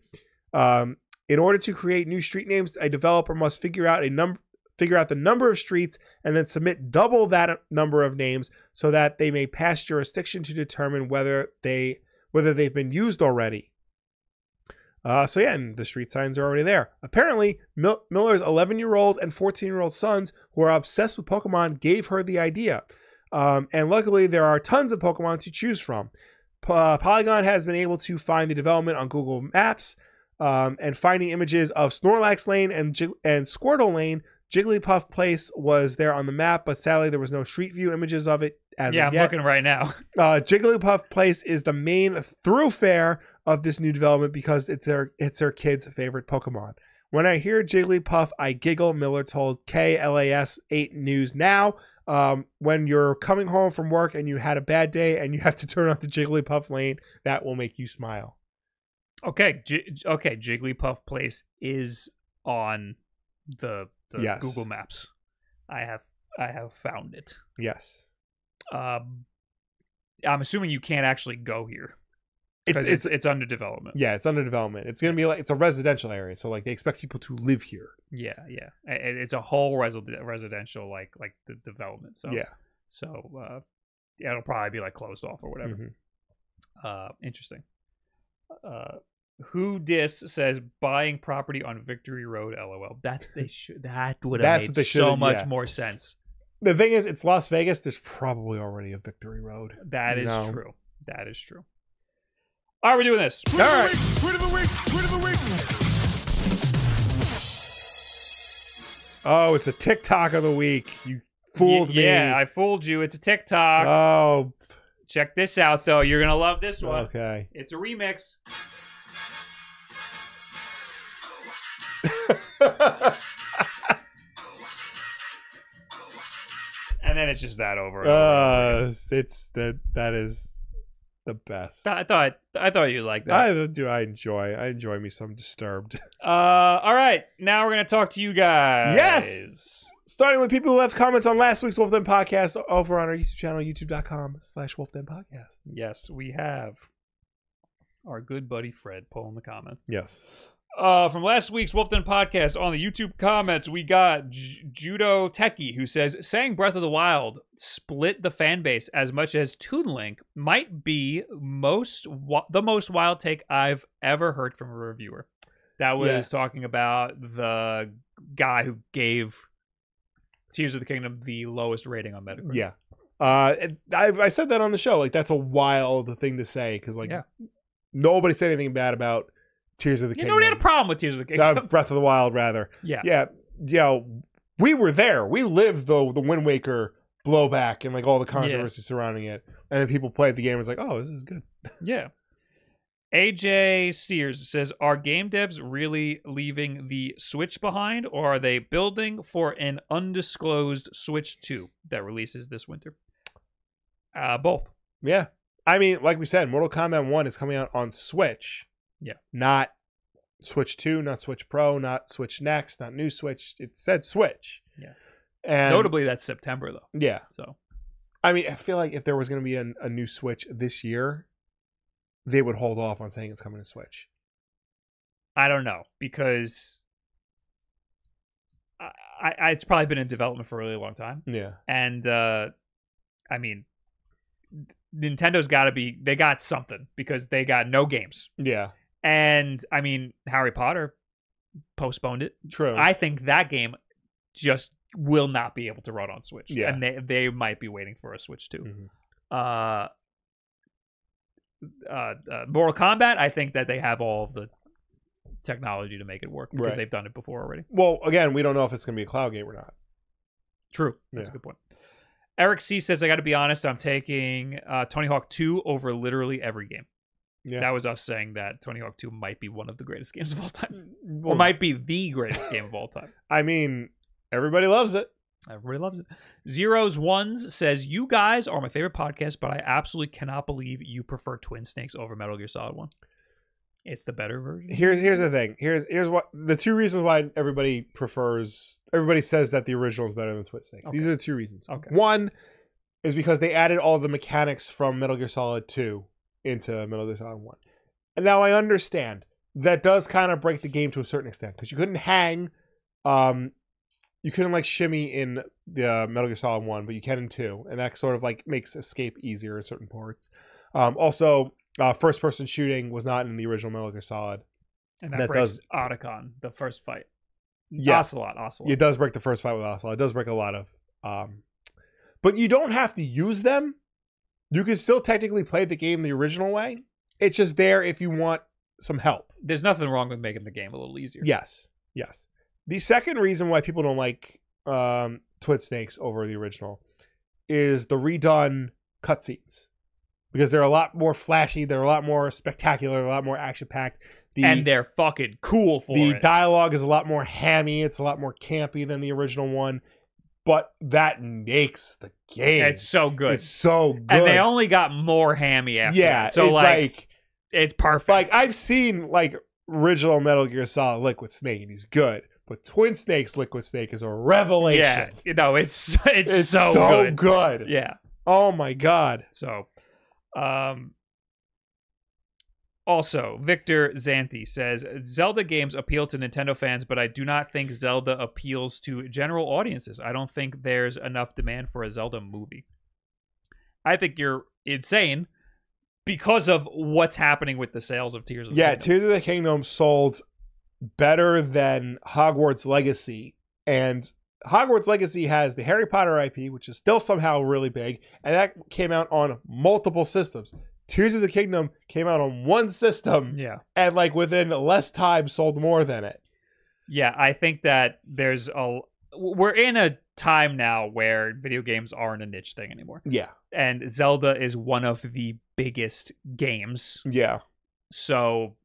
Um, in order to create new street names, a developer must figure out a number figure out the number of streets and then submit double that number of names so that they may pass jurisdiction to determine whether they whether they've been used already. Uh, so yeah, and the street signs are already there. Apparently, Mil- Miller's 11-year-old and 14-year-old sons, who are obsessed with Pokemon, gave her the idea. Um, and luckily, there are tons of Pokemon to choose from. P- uh, Polygon has been able to find the development on Google Maps, um, and finding images of Snorlax Lane and Jig- and Squirtle Lane. Jigglypuff Place was there on the map, but sadly there was no Street View images of it as yeah i'm yet. looking right now Uh, Jigglypuff Place is the main thoroughfare of this new development because it's their it's their kids' favorite Pokemon. When I hear Jigglypuff, I giggle. Miller told KLAS 8 News Now. Um, when you're coming home from work and you had a bad day and you have to turn off the Jigglypuff lane, that will make you smile. Okay, J- okay, Jigglypuff Place is on the the Yes. Google Maps. I have I have found it. Yes. Um, I'm assuming you can't actually go here It's, it's it's, it's under development. yeah, it's under development. It's gonna be like it's a residential area, so like they expect people to live here. Yeah, yeah. It's a whole resi- residential like like the development. So Yeah. So uh, yeah, it'll probably be like closed off or whatever. Mhm. Uh, interesting. Uh, who dis says buying property on Victory Road? LOL. That's they should. That would have made so much yeah. more sense. The thing is, it's Las Vegas. There's probably already a Victory Road. That is true. That is true. All right, we're doing this. Tweet All of the week. Tweet of the week. Tweet of the week. Oh, it's a TikTok of the week. You fooled Y- me. Yeah, I fooled you. It's a TikTok. Oh, Check this out, though. You're gonna love this one. okay. It's a remix. And then it's just that over. And over and over again. uh, it's that that is the best. I thought I thought you'd like that. I do. I enjoy. I enjoy me some Disturbed. Uh, all right. Now we're gonna talk to you guys. Yes! Starting with people who left comments on last week's Wulff Den podcast over on our YouTube channel, youtube.com slash Wulff Den podcast. Yes, we have our good buddy Fred pulling the comments. Yes. Uh, from last week's Wulff Den podcast on the YouTube comments, we got J- Judo Techie who says saying Breath of the Wild split the fan base as much as Toon Link might be most wa- the most wild take I've ever heard from a reviewer. That was Yeah. talking about the guy who gave Tears of the Kingdom the lowest rating on Metacritic. Yeah. Uh, I, I said that on the show. Like, that's a wild thing to say because, like, Yeah. nobody said anything bad about Tears of the You Kingdom. know, nobody had a problem with Tears of the Uh, Kingdom. Breath of the Wild, rather. yeah. Yeah. You know, we were there. We lived the the Wind Waker blowback and like all the controversy surrounding it. And then people played the game and was like, oh, this is good. Yeah. AJ Steers says, Are game devs really leaving the Switch behind, or are they building for an undisclosed Switch 2 that releases this winter? Uh, both. Yeah. I mean, like we said, Mortal Kombat 1 is coming out on Switch. Yeah. Not Switch 2, not Switch Pro, not Switch Next, not new Switch. It said Switch. Yeah. And Notably, that's September, though. yeah. So, I mean, I feel like if there was going to be a, a new Switch this year, they would hold off on saying it's coming to Switch. I don't know, because I, I, it's probably been in development for a really long time. Yeah. And, uh, I mean, Nintendo's got to be, they got something because they got no games. Yeah. And, I mean, Harry Potter postponed it. True. I think that game just will not be able to run on Switch. Yeah. And they they might be waiting for a Switch too. Mhm. Uh, uh, uh, Mortal Kombat, I think that they have all of the technology to make it work because Right. they've done it before already. Well, again, we don't know if it's going to be a cloud game or not. True. That's Yeah. a good point. Eric C says, I got to be honest, I'm taking uh, Tony Hawk 2 over literally every game. Yeah. That was us saying that Tony Hawk 2 might be one of the greatest games of all time, mm, Well, or might be the greatest game of all time. I mean, everybody loves it. Everybody loves it. Zeros Ones says, You guys are my favorite podcast, but I absolutely cannot believe you prefer Twin Snakes over Metal Gear Solid 1. It's the better version. Here's here's the thing. Here's here's what the two reasons why everybody prefers. Everybody says that the original is better than Twin Snakes. These are the two reasons. Okay. One is because they added all the mechanics from Metal Gear Solid Two into Metal Gear Solid One, and now I understand that does kind of break the game to a certain extent because you couldn't hang, um, you couldn't like shimmy in the uh, Metal Gear Solid One, but you can in Two, and that sort of like makes escape easier in certain parts. Um, also, uh, first person shooting was not in the original Metal Gear Solid. and that, that breaks does- Otacon, the first fight. Yeah. Ocelot, Ocelot. It does break the first fight with Ocelot. It does break a lot of. Um, but you don't have to use them. You can still technically play the game the original way. It's just there if you want some help. There's nothing wrong with making the game a little easier. Yes, yes. The second reason why people don't like um, Twin Snakes over the original is the redone cutscenes because they're a lot more flashy. They're a lot more spectacular. A lot more action packed. The and they're fucking cool for the it. dialogue is a lot more hammy. It's a lot more campy than the original one, but that makes the game. it's so good. It's so good. and they only got more hammy after yeah. that. So it's like, like, it's perfect. like I've seen like original Metal Gear Solid Liquid Snake, and he's good. but Twin Snakes Liquid Snake is a revelation. Yeah, you know it's it's, It's so, so, good. good. Yeah. Oh my god. So, um, also Victor Zanti says Zelda games appeal to Nintendo fans, but I do not think Zelda appeals to general audiences. I don't think there's enough demand for a Zelda movie. I think you're insane because of what's happening with the sales of Tears of the Yeah, Kingdom. Tears of the Kingdom sold better than Hogwarts Legacy. And Hogwarts Legacy has the Harry Potter IP, which is still somehow really big, and that came out on multiple systems. Tears of the Kingdom came out on one system yeah. and like within less time sold more than it. Yeah, I think that there's a we're in a time now where video games aren't a niche thing anymore. Yeah. And Zelda is one of the biggest games. Yeah. So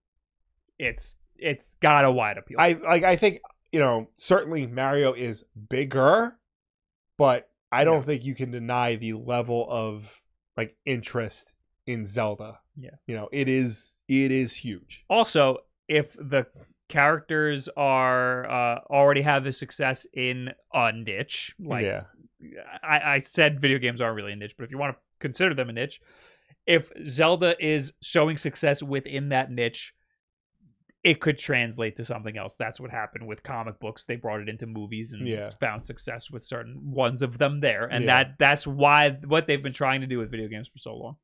it's it's got a wide appeal. I like I think, you know, certainly Mario is bigger, but I don't Yeah. think you can deny the level of like interest in Zelda. Yeah. You know, it is it is huge. also, if the characters are uh, already have the success in a niche, like yeah. I, I said video games aren't really a niche, but if you want to consider them a niche, if Zelda is showing success within that niche, it could translate to something else. That's what happened with comic books. They brought it into movies and Yeah. found success with certain ones of them there. And Yeah. that that's why what they've been trying to do with video games for so long.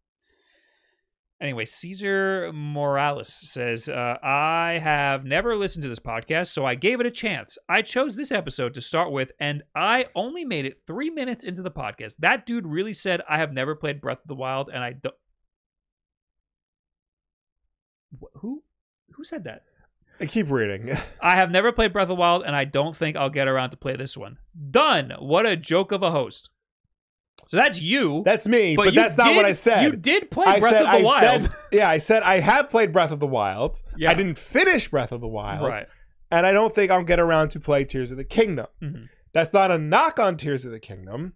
Anyway, Caesar Morales says, uh, I have never listened to this podcast, so I gave it a chance. I chose this episode to start with, and I only made it three minutes into the podcast. That dude really said, I have never played Breath of the Wild, and I don't. Who? Who said that? I keep reading. I have never played Breath of the Wild, and I don't think I'll get around to play this one. Done. What a joke of a host. So that's you. that's me, but, you that's not what I said. You did play I Breath said of the I Wild. said yeah, I said I have played Breath of the Wild. Yeah. I didn't finish Breath of the Wild. right. And I don't think I'll get around to play Tears of the Kingdom. Mhm. That's not a knock on Tears of the Kingdom.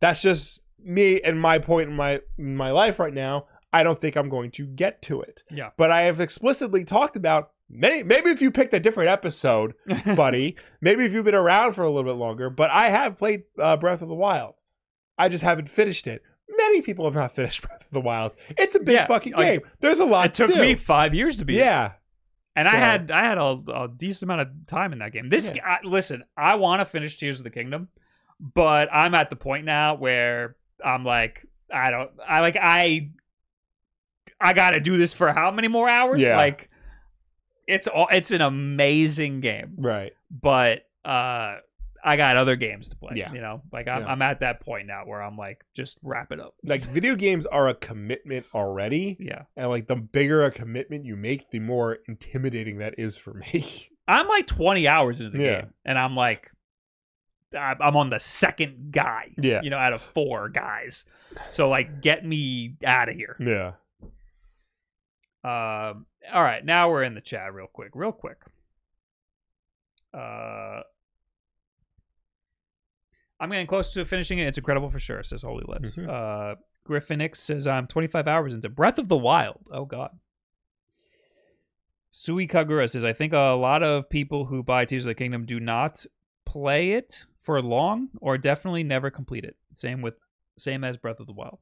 That's just me and my point in my in my life right now. I don't think I'm going to get to it. Yeah. But I have explicitly talked about many maybe if you picked a different episode, buddy, maybe if you've been around for a little bit longer, but I have played uh, Breath of the Wild. I just haven't finished it. Many people have not finished Breath of the Wild. It's a big Yeah, fucking like, game. There's a lot it took do. me five years to beat. Yeah. and I had I had a, a decent amount of time in that game. This Yeah. I, listen, I want to finish Tears of the Kingdom, but I'm at the point now where I'm like, I don't, I like I, I got to do this for how many more hours? Yeah. Like, it's all it's an amazing game, Right. but uh, I got other games to play. Yeah. you know, like I'm Yeah. I'm at that point now where I'm like, just wrap it up. Like video games are a commitment already. Yeah. And like the bigger a commitment you make, the more intimidating that is for me. I'm like 20 hours into the Yeah. game, and I'm like, I'm on the second guy. Yeah. You know, out of four guys. So like, get me out of here. yeah. Um. All right, now we're in the chat real quick, real quick. Uh. I'm getting close to finishing it. It's incredible for sure, says Holy Lips. Mhm. Uh, Griffinix says, I'm 25 hours into Breath of the Wild. Oh, God. Sui Kagura says, I think a lot of people who buy Tears of the Kingdom do not play it for long or definitely never complete it. Same with same as Breath of the Wild.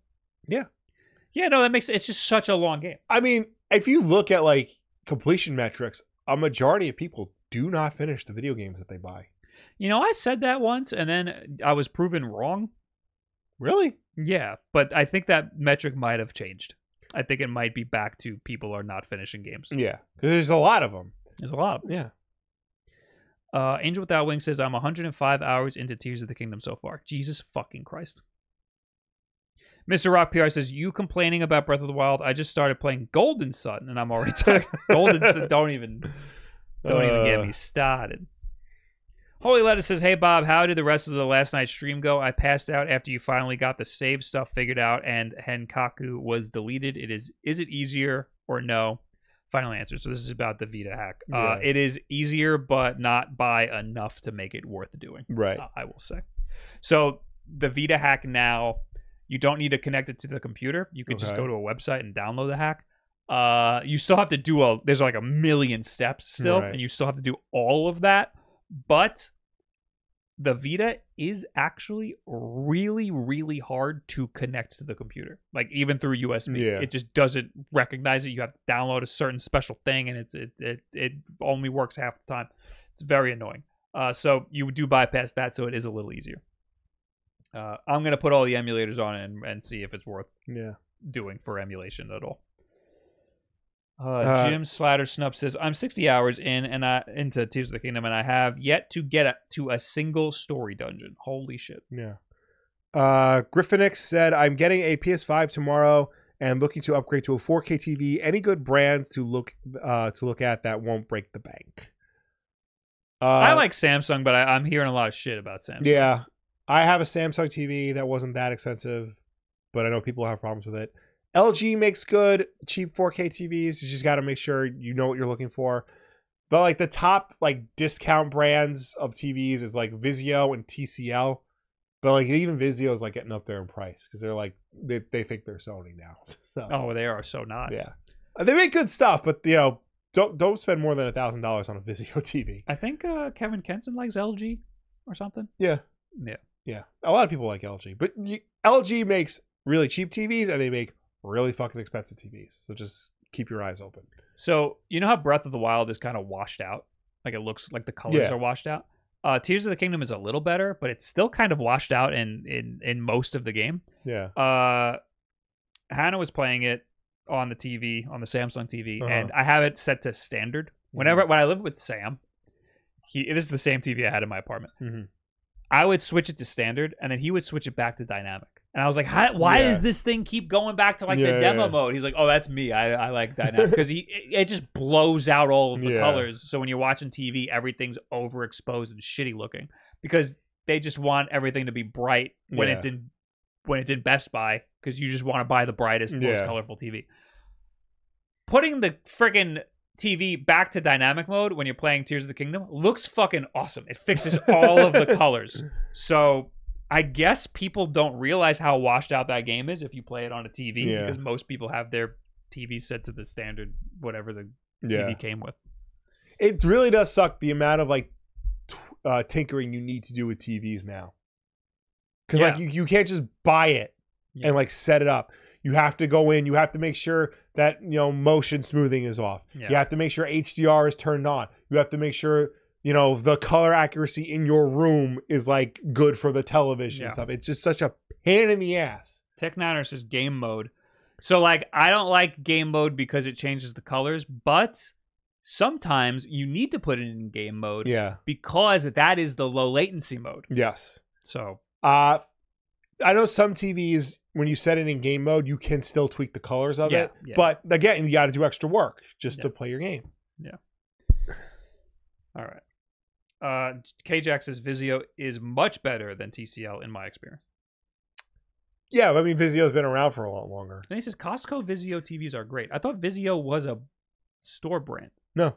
Yeah. Yeah, no, that makes it's just such a long game. I mean, if you look at like completion metrics, a majority of people do not finish the video games that they buy. You know, I said that once and then I was proven wrong. Really? Yeah, but I think that metric might have changed. I think it might be back to people are not finishing games. Yeah. Because there's a lot of them. There's a lot of them. Yeah. Uh, Angel Without Wings says, I'm 105 hours into Tears of the Kingdom so far. Jesus fucking Christ. Mr. Rock PR says, You complaining about Breath of the Wild? I just started playing Golden Sun and I'm already tired. Golden Sun, don't even, don't even get Uh, me started. Holy Letter says, Hey Bob, how did the rest of the last night's stream go? I passed out after you finally got the save stuff figured out and Henkaku was deleted. It is is it easier or no? Final answer. So this is about the Vita hack. Uh, it is easier, but not by enough to make it worth doing. Right. uh, I will say. So the Vita hack now, you don't need to connect it to the computer. You can just go to a website and download the hack. Uh, you still have to do a. There's like a million steps still, Right. and you still have to do all of that. But the Vita is actually really, really hard to connect to the computer. Like even through USB, Yeah. it just doesn't recognize it. You have to download a certain special thing, and it's it it, it only works half the time. It's very annoying. Uh, so you do bypass that, so it is a little easier. Uh, I'm gonna put all the emulators on and, and see if it's worth Yeah. doing for emulation at all. Uh, Uh, Jim Slatter Snub says, "I'm 60 hours in and I into Tears of the Kingdom, and I have yet to get a, to a single story dungeon. Holy shit! Yeah. Uh, Griffinix said, "I'm getting a PS5 tomorrow and looking to upgrade to a 4K TV. Any good brands to look uh, to look at that won't break the bank?" Uh, I like Samsung, but I, I'm hearing a lot of shit about Samsung. Yeah, I have a Samsung TV that wasn't that expensive, but I know people have problems with it. LG makes good cheap 4K TVs. You just got to make sure you know what you're looking for. But like the top like discount brands of TVs is like Vizio and TCL. But like even Vizio is like getting up there in price because they're like they, they think they're Sony now. So Oh, they are so not. yeah, Uh, they make good stuff, but you know don't don't spend more than a thousand dollars on a Vizio TV. I think uh, Kevin Kenson likes LG or something. Yeah. Yeah. Yeah. A lot of people like LG, but you, LG makes really cheap TVs and they make really fucking expensive TVs. So just keep your eyes open. So you know how Breath of the Wild is kind of washed out, like it looks like the colors Yeah. are washed out. Uh, Tears of the Kingdom is a little better, but it's still kind of washed out in in in most of the game. Yeah. uh Hannah was playing it on the TV on the Samsung TV, Uh-huh. and I have it set to standard. Whenever when I lived with Sam, he this is the same TV I had in my apartment. Mm-hmm. I would switch it to standard, and then he would switch it back to dynamic. And I was like, "Why Yeah. does this thing keep going back to like Yeah, the demo yeah. mode?" He's like, "Oh, that's me. I, I like dynamic because he it, it just blows out all of the colors. So when you're watching TV, everything's overexposed and shitty looking because they just want everything to be bright when it's in when it's in Best Buy because you just want to buy the brightest, most colorful TV. Putting the friggin' TV back to dynamic mode when you're playing Tears of the Kingdom looks fucking awesome. It fixes all of the colors. So I guess people don't realize how washed out that game is if you play it on a TV Yeah. because most people have their TV set to the standard whatever the Yeah. TV came with. It really does suck the amount of like t- uh, tinkering you need to do with TVs now. Because like you, you can't just buy it Yeah. and like set it up. You have to go in. You have to make sure that you know motion smoothing is off. Yeah. You have to make sure HDR is turned on. You have to make sure you know the color accuracy in your room is like good for the television Yeah. and stuff. It's just such a pain in the ass. Tech Niner says game mode. So like I don't like game mode because it changes the colors, but sometimes you need to put it in game mode Yeah. because that is the low latency mode. Yes. So Uh I know some TVs when you set it in game mode, you can still tweak the colors of Yeah, it. yeah. But again, you got to do extra work just to play your game. Yeah. All right. Uh says Vizio is much better than TCL in my experience. Yeah, I mean Vizio's been around for a lot longer. And he says Costco Vizio TVs are great. I thought Vizio was a store brand. No.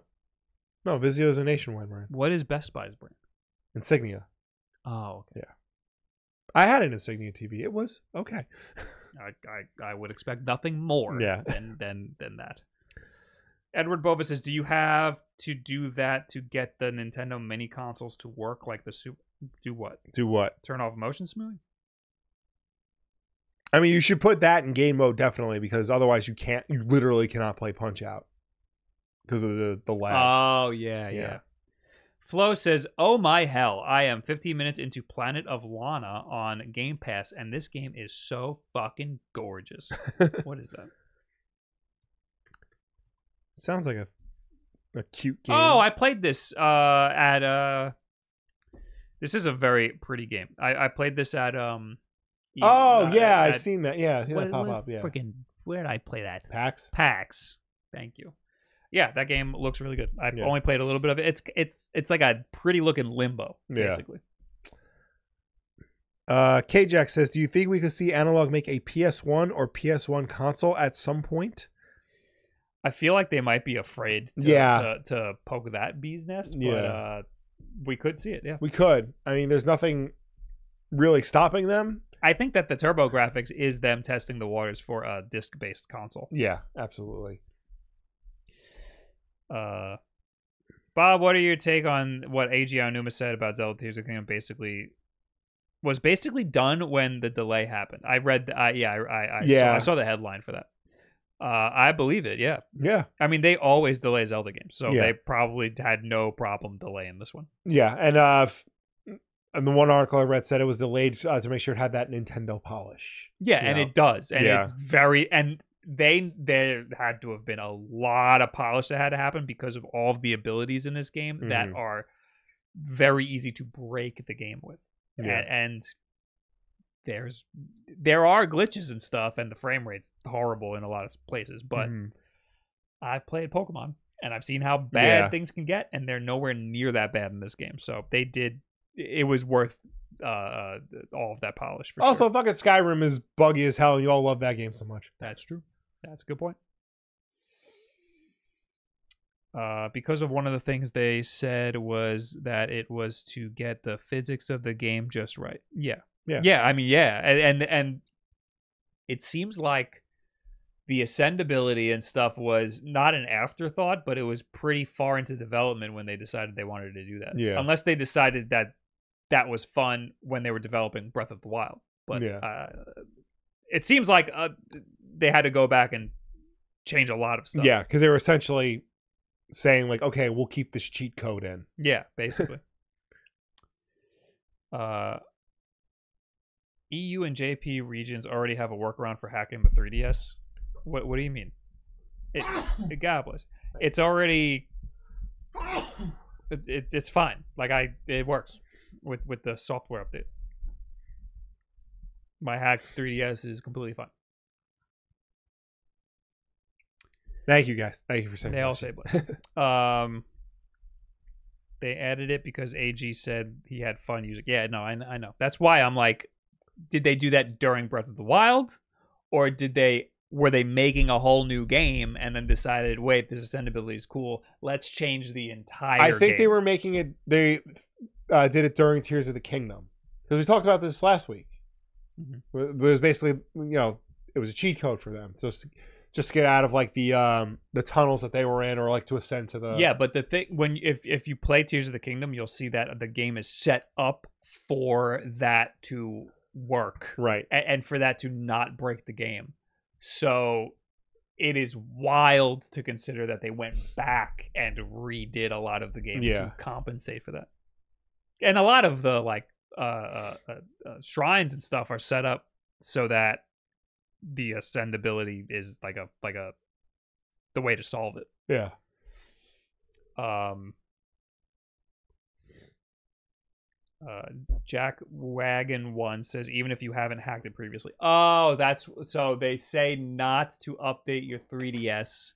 No, Vizio is a nationwide brand. What is Best Buy's brand? Insignia. Oh, okay. Yeah. I had an Insignia TV. It was okay. I, I, I would expect nothing more Yeah. than, than than that. Edward Boba says, "Do you have to do that to get the Nintendo mini consoles to work like the Super? Do what? Do what? Turn off motion smoothing? I mean, you should put that in game mode definitely because otherwise you can't. You literally cannot play Punch Out because of the the lag. Oh yeah, yeah, Yeah. Flo says, "Oh my hell! I am 15 minutes into Planet of Lana on Game Pass, and this game is so fucking gorgeous. what is that? Sounds like a a cute game. Oh, I played this uh, at uh. This is a very pretty game. I, I played this at um. oh uh, yeah, at- I've seen that. Yeah, what- that pop what up. Yeah, Freaking, where did I play that? PAX. PAX. Thank you. Yeah, that game looks really good. I've Yeah. only played a little bit of it. It's it's it's like a pretty looking limbo, Yeah. basically. Uh, K-Jack says, "Do you think we could see Analogue make a PS1 or PS1 console at some point?" I feel like they might be afraid to, Yeah. to, to poke that bee's nest, but Yeah. uh, we could see it. Yeah, We could. I mean, there's nothing really stopping them. I think that the TurboGrafx is them testing the waters for a disc-based console. Yeah, absolutely. Uh, Bob, what are your take on what Eiji Aonuma said about Zelda Tears of the Kingdom? Basically, was basically done when the delay happened. I read, the, I yeah, I, I, I saw, Yeah. I saw the headline for that. Uh, I believe it. Yeah, Yeah, I mean they always delay Zelda games, so Yeah. they probably had no problem delaying this one. yeah, and uh, f- and the one article I read said it was delayed uh, to make sure it had that Nintendo polish. Yeah, and Yeah. it does, and Yeah. it's very and they there had to have been a lot of polish that had to happen because of all of the abilities in this game that Mhm. are very easy to break the game with. A- Yeah. and there's there are glitches and stuff and the frame rate's horrible in a lot of places but Mhm. i've played pokemon and i've seen how bad Yeah. things can get and they're nowhere near that bad in this game so they did it was worth uh, uh all of that polish for also, sure. fucking Skyrim is buggy as hell, and you all love that game so much. that's true that's a good point uh, because of one of the things they said was that it was to get the physics of the game just right. Yeah, Yeah. yeah. I mean, yeah, and and, and it seems like the ascendability and stuff was not an afterthought, but it was pretty far into development when they decided they wanted to do that. Yeah. unless they decided that that was fun when they were developing Breath of the Wild, but Yeah. uh, it seems like uh, they had to go back and change a lot of stuff. Yeah, because they were essentially saying like, okay, we'll keep this cheat code in. Yeah, basically. uh, EU and JP regions already have a workaround for hacking the 3DS. What What do you mean? It, it God bless. It's already. It, it, it's fine. Like I, it works with with the software update. My hacked 3DS is completely fine. Thank you guys. Thank you for saying. They all that. say bless. um, they added it because Eiji said he had fun using. Yeah, no, I, I know. That's why I'm like, did they do that during Breath of the Wild, or did they were they making a whole new game and then decided, wait, this ascendability is cool. Let's change the entire. I think they were making it. They uh, did it during Tears of the Kingdom because we talked about this last week. Mhm. It was basically, you know, it was a cheat code for them just just to get out of like the um the tunnels that they were in, or like to ascend to the yeah, but the thing when if if you play Tears of the Kingdom, you'll see that the game is set up for that to work. right a- and for that to not break the game. So it is wild to consider that they went back and redid a lot of the game Yeah. to compensate for that. And a lot of the like uh, uh, uh, uh, shrines and stuff are set up so that the ascendability is like a like a the way to solve it. yeah Um, uh, Jack Wagon One says even if you haven't hacked it previously. Oh, that's so they say not to update your 3DS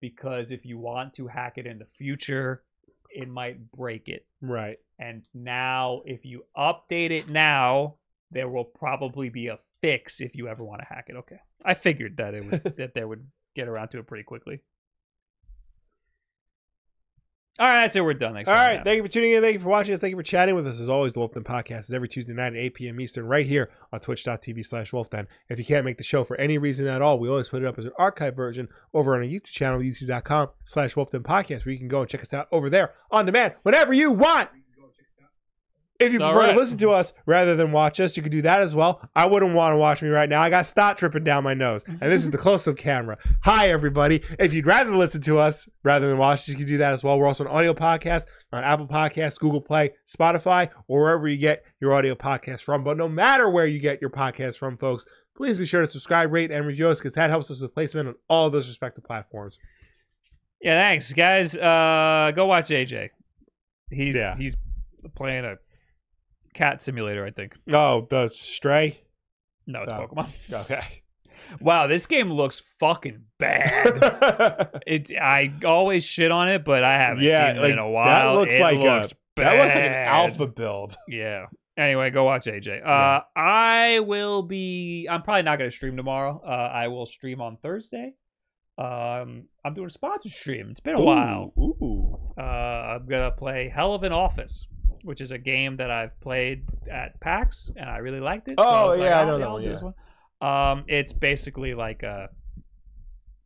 because if you want to hack it in the future, it might break it. right And now, if you update it now, there will probably be a fix if you ever want to hack it. Okay, I figured that it would that they would get around to it pretty quickly. All right, that's it. We're done. Thanks. All right. Thank you for tuning in. Thank you for watching us. Thank you for chatting with us. As always, the Wulff Den Podcast is every Tuesday night at 8 p.m. Eastern, right here on twitch.tv slash Wulff Den. If you can't make the show for any reason at all, we always put it up as an archive version over on our YouTube channel, youtube.com slash Wulff Den Podcast, where you can go and check us out over there on demand whenever you want. If you All prefer right. to listen to us rather than watch us, you can do that as well. I wouldn't want to watch me right now. I got snot dripping down my nose. And this is the close up camera. Hi, everybody. If you'd rather listen to us rather than watch us, you can do that as well. We're also an audio podcast on Apple Podcasts, Google Play, Spotify, or wherever you get your audio podcast from. But no matter where you get your podcast from, folks, please be sure to subscribe, rate, and review us because that helps us with placement on all those respective platforms. Yeah, thanks, guys. Uh, go watch AJ. He's Yeah. he's playing a cat simulator. I think. Oh, the Stray? No, it's Oh. Pokemon. Okay. Wow, this game looks fucking bad. it I always shit on it, but I haven't Yeah, seen it like, in a that while. looks it like a- looks that looks like an alpha build. Yeah. Anyway, go watch AJ. Uh, Yeah. I will be. I'm probably not going to stream tomorrow. Uh, I will stream on Thursday. Um, I'm doing a sponsored stream. It's been a while. Ooh. Uh, I'm gonna play Hell of an Office, which is a game that I've played at PAX and I really liked it. Oh, I was yeah, I oh, know that one, yeah. this one. Um, it's basically like a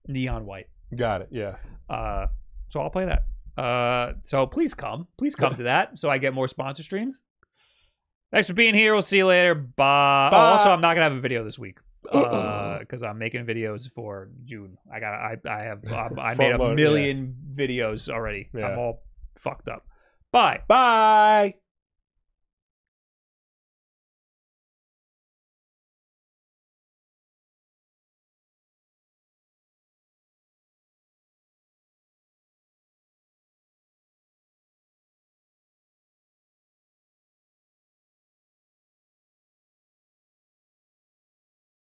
neon white. Got it. Yeah. Uh, so I'll play that. Uh, so please come, please come to that, so I get more sponsor streams. Thanks for being here. We'll see you later. Bye. Oh, also, I'm not gonna have a video this week because I'm making videos for June. I got, I, I have, um, I made a load, yeah. million videos already. Yeah. I'm all fucked up. Bye. Bye.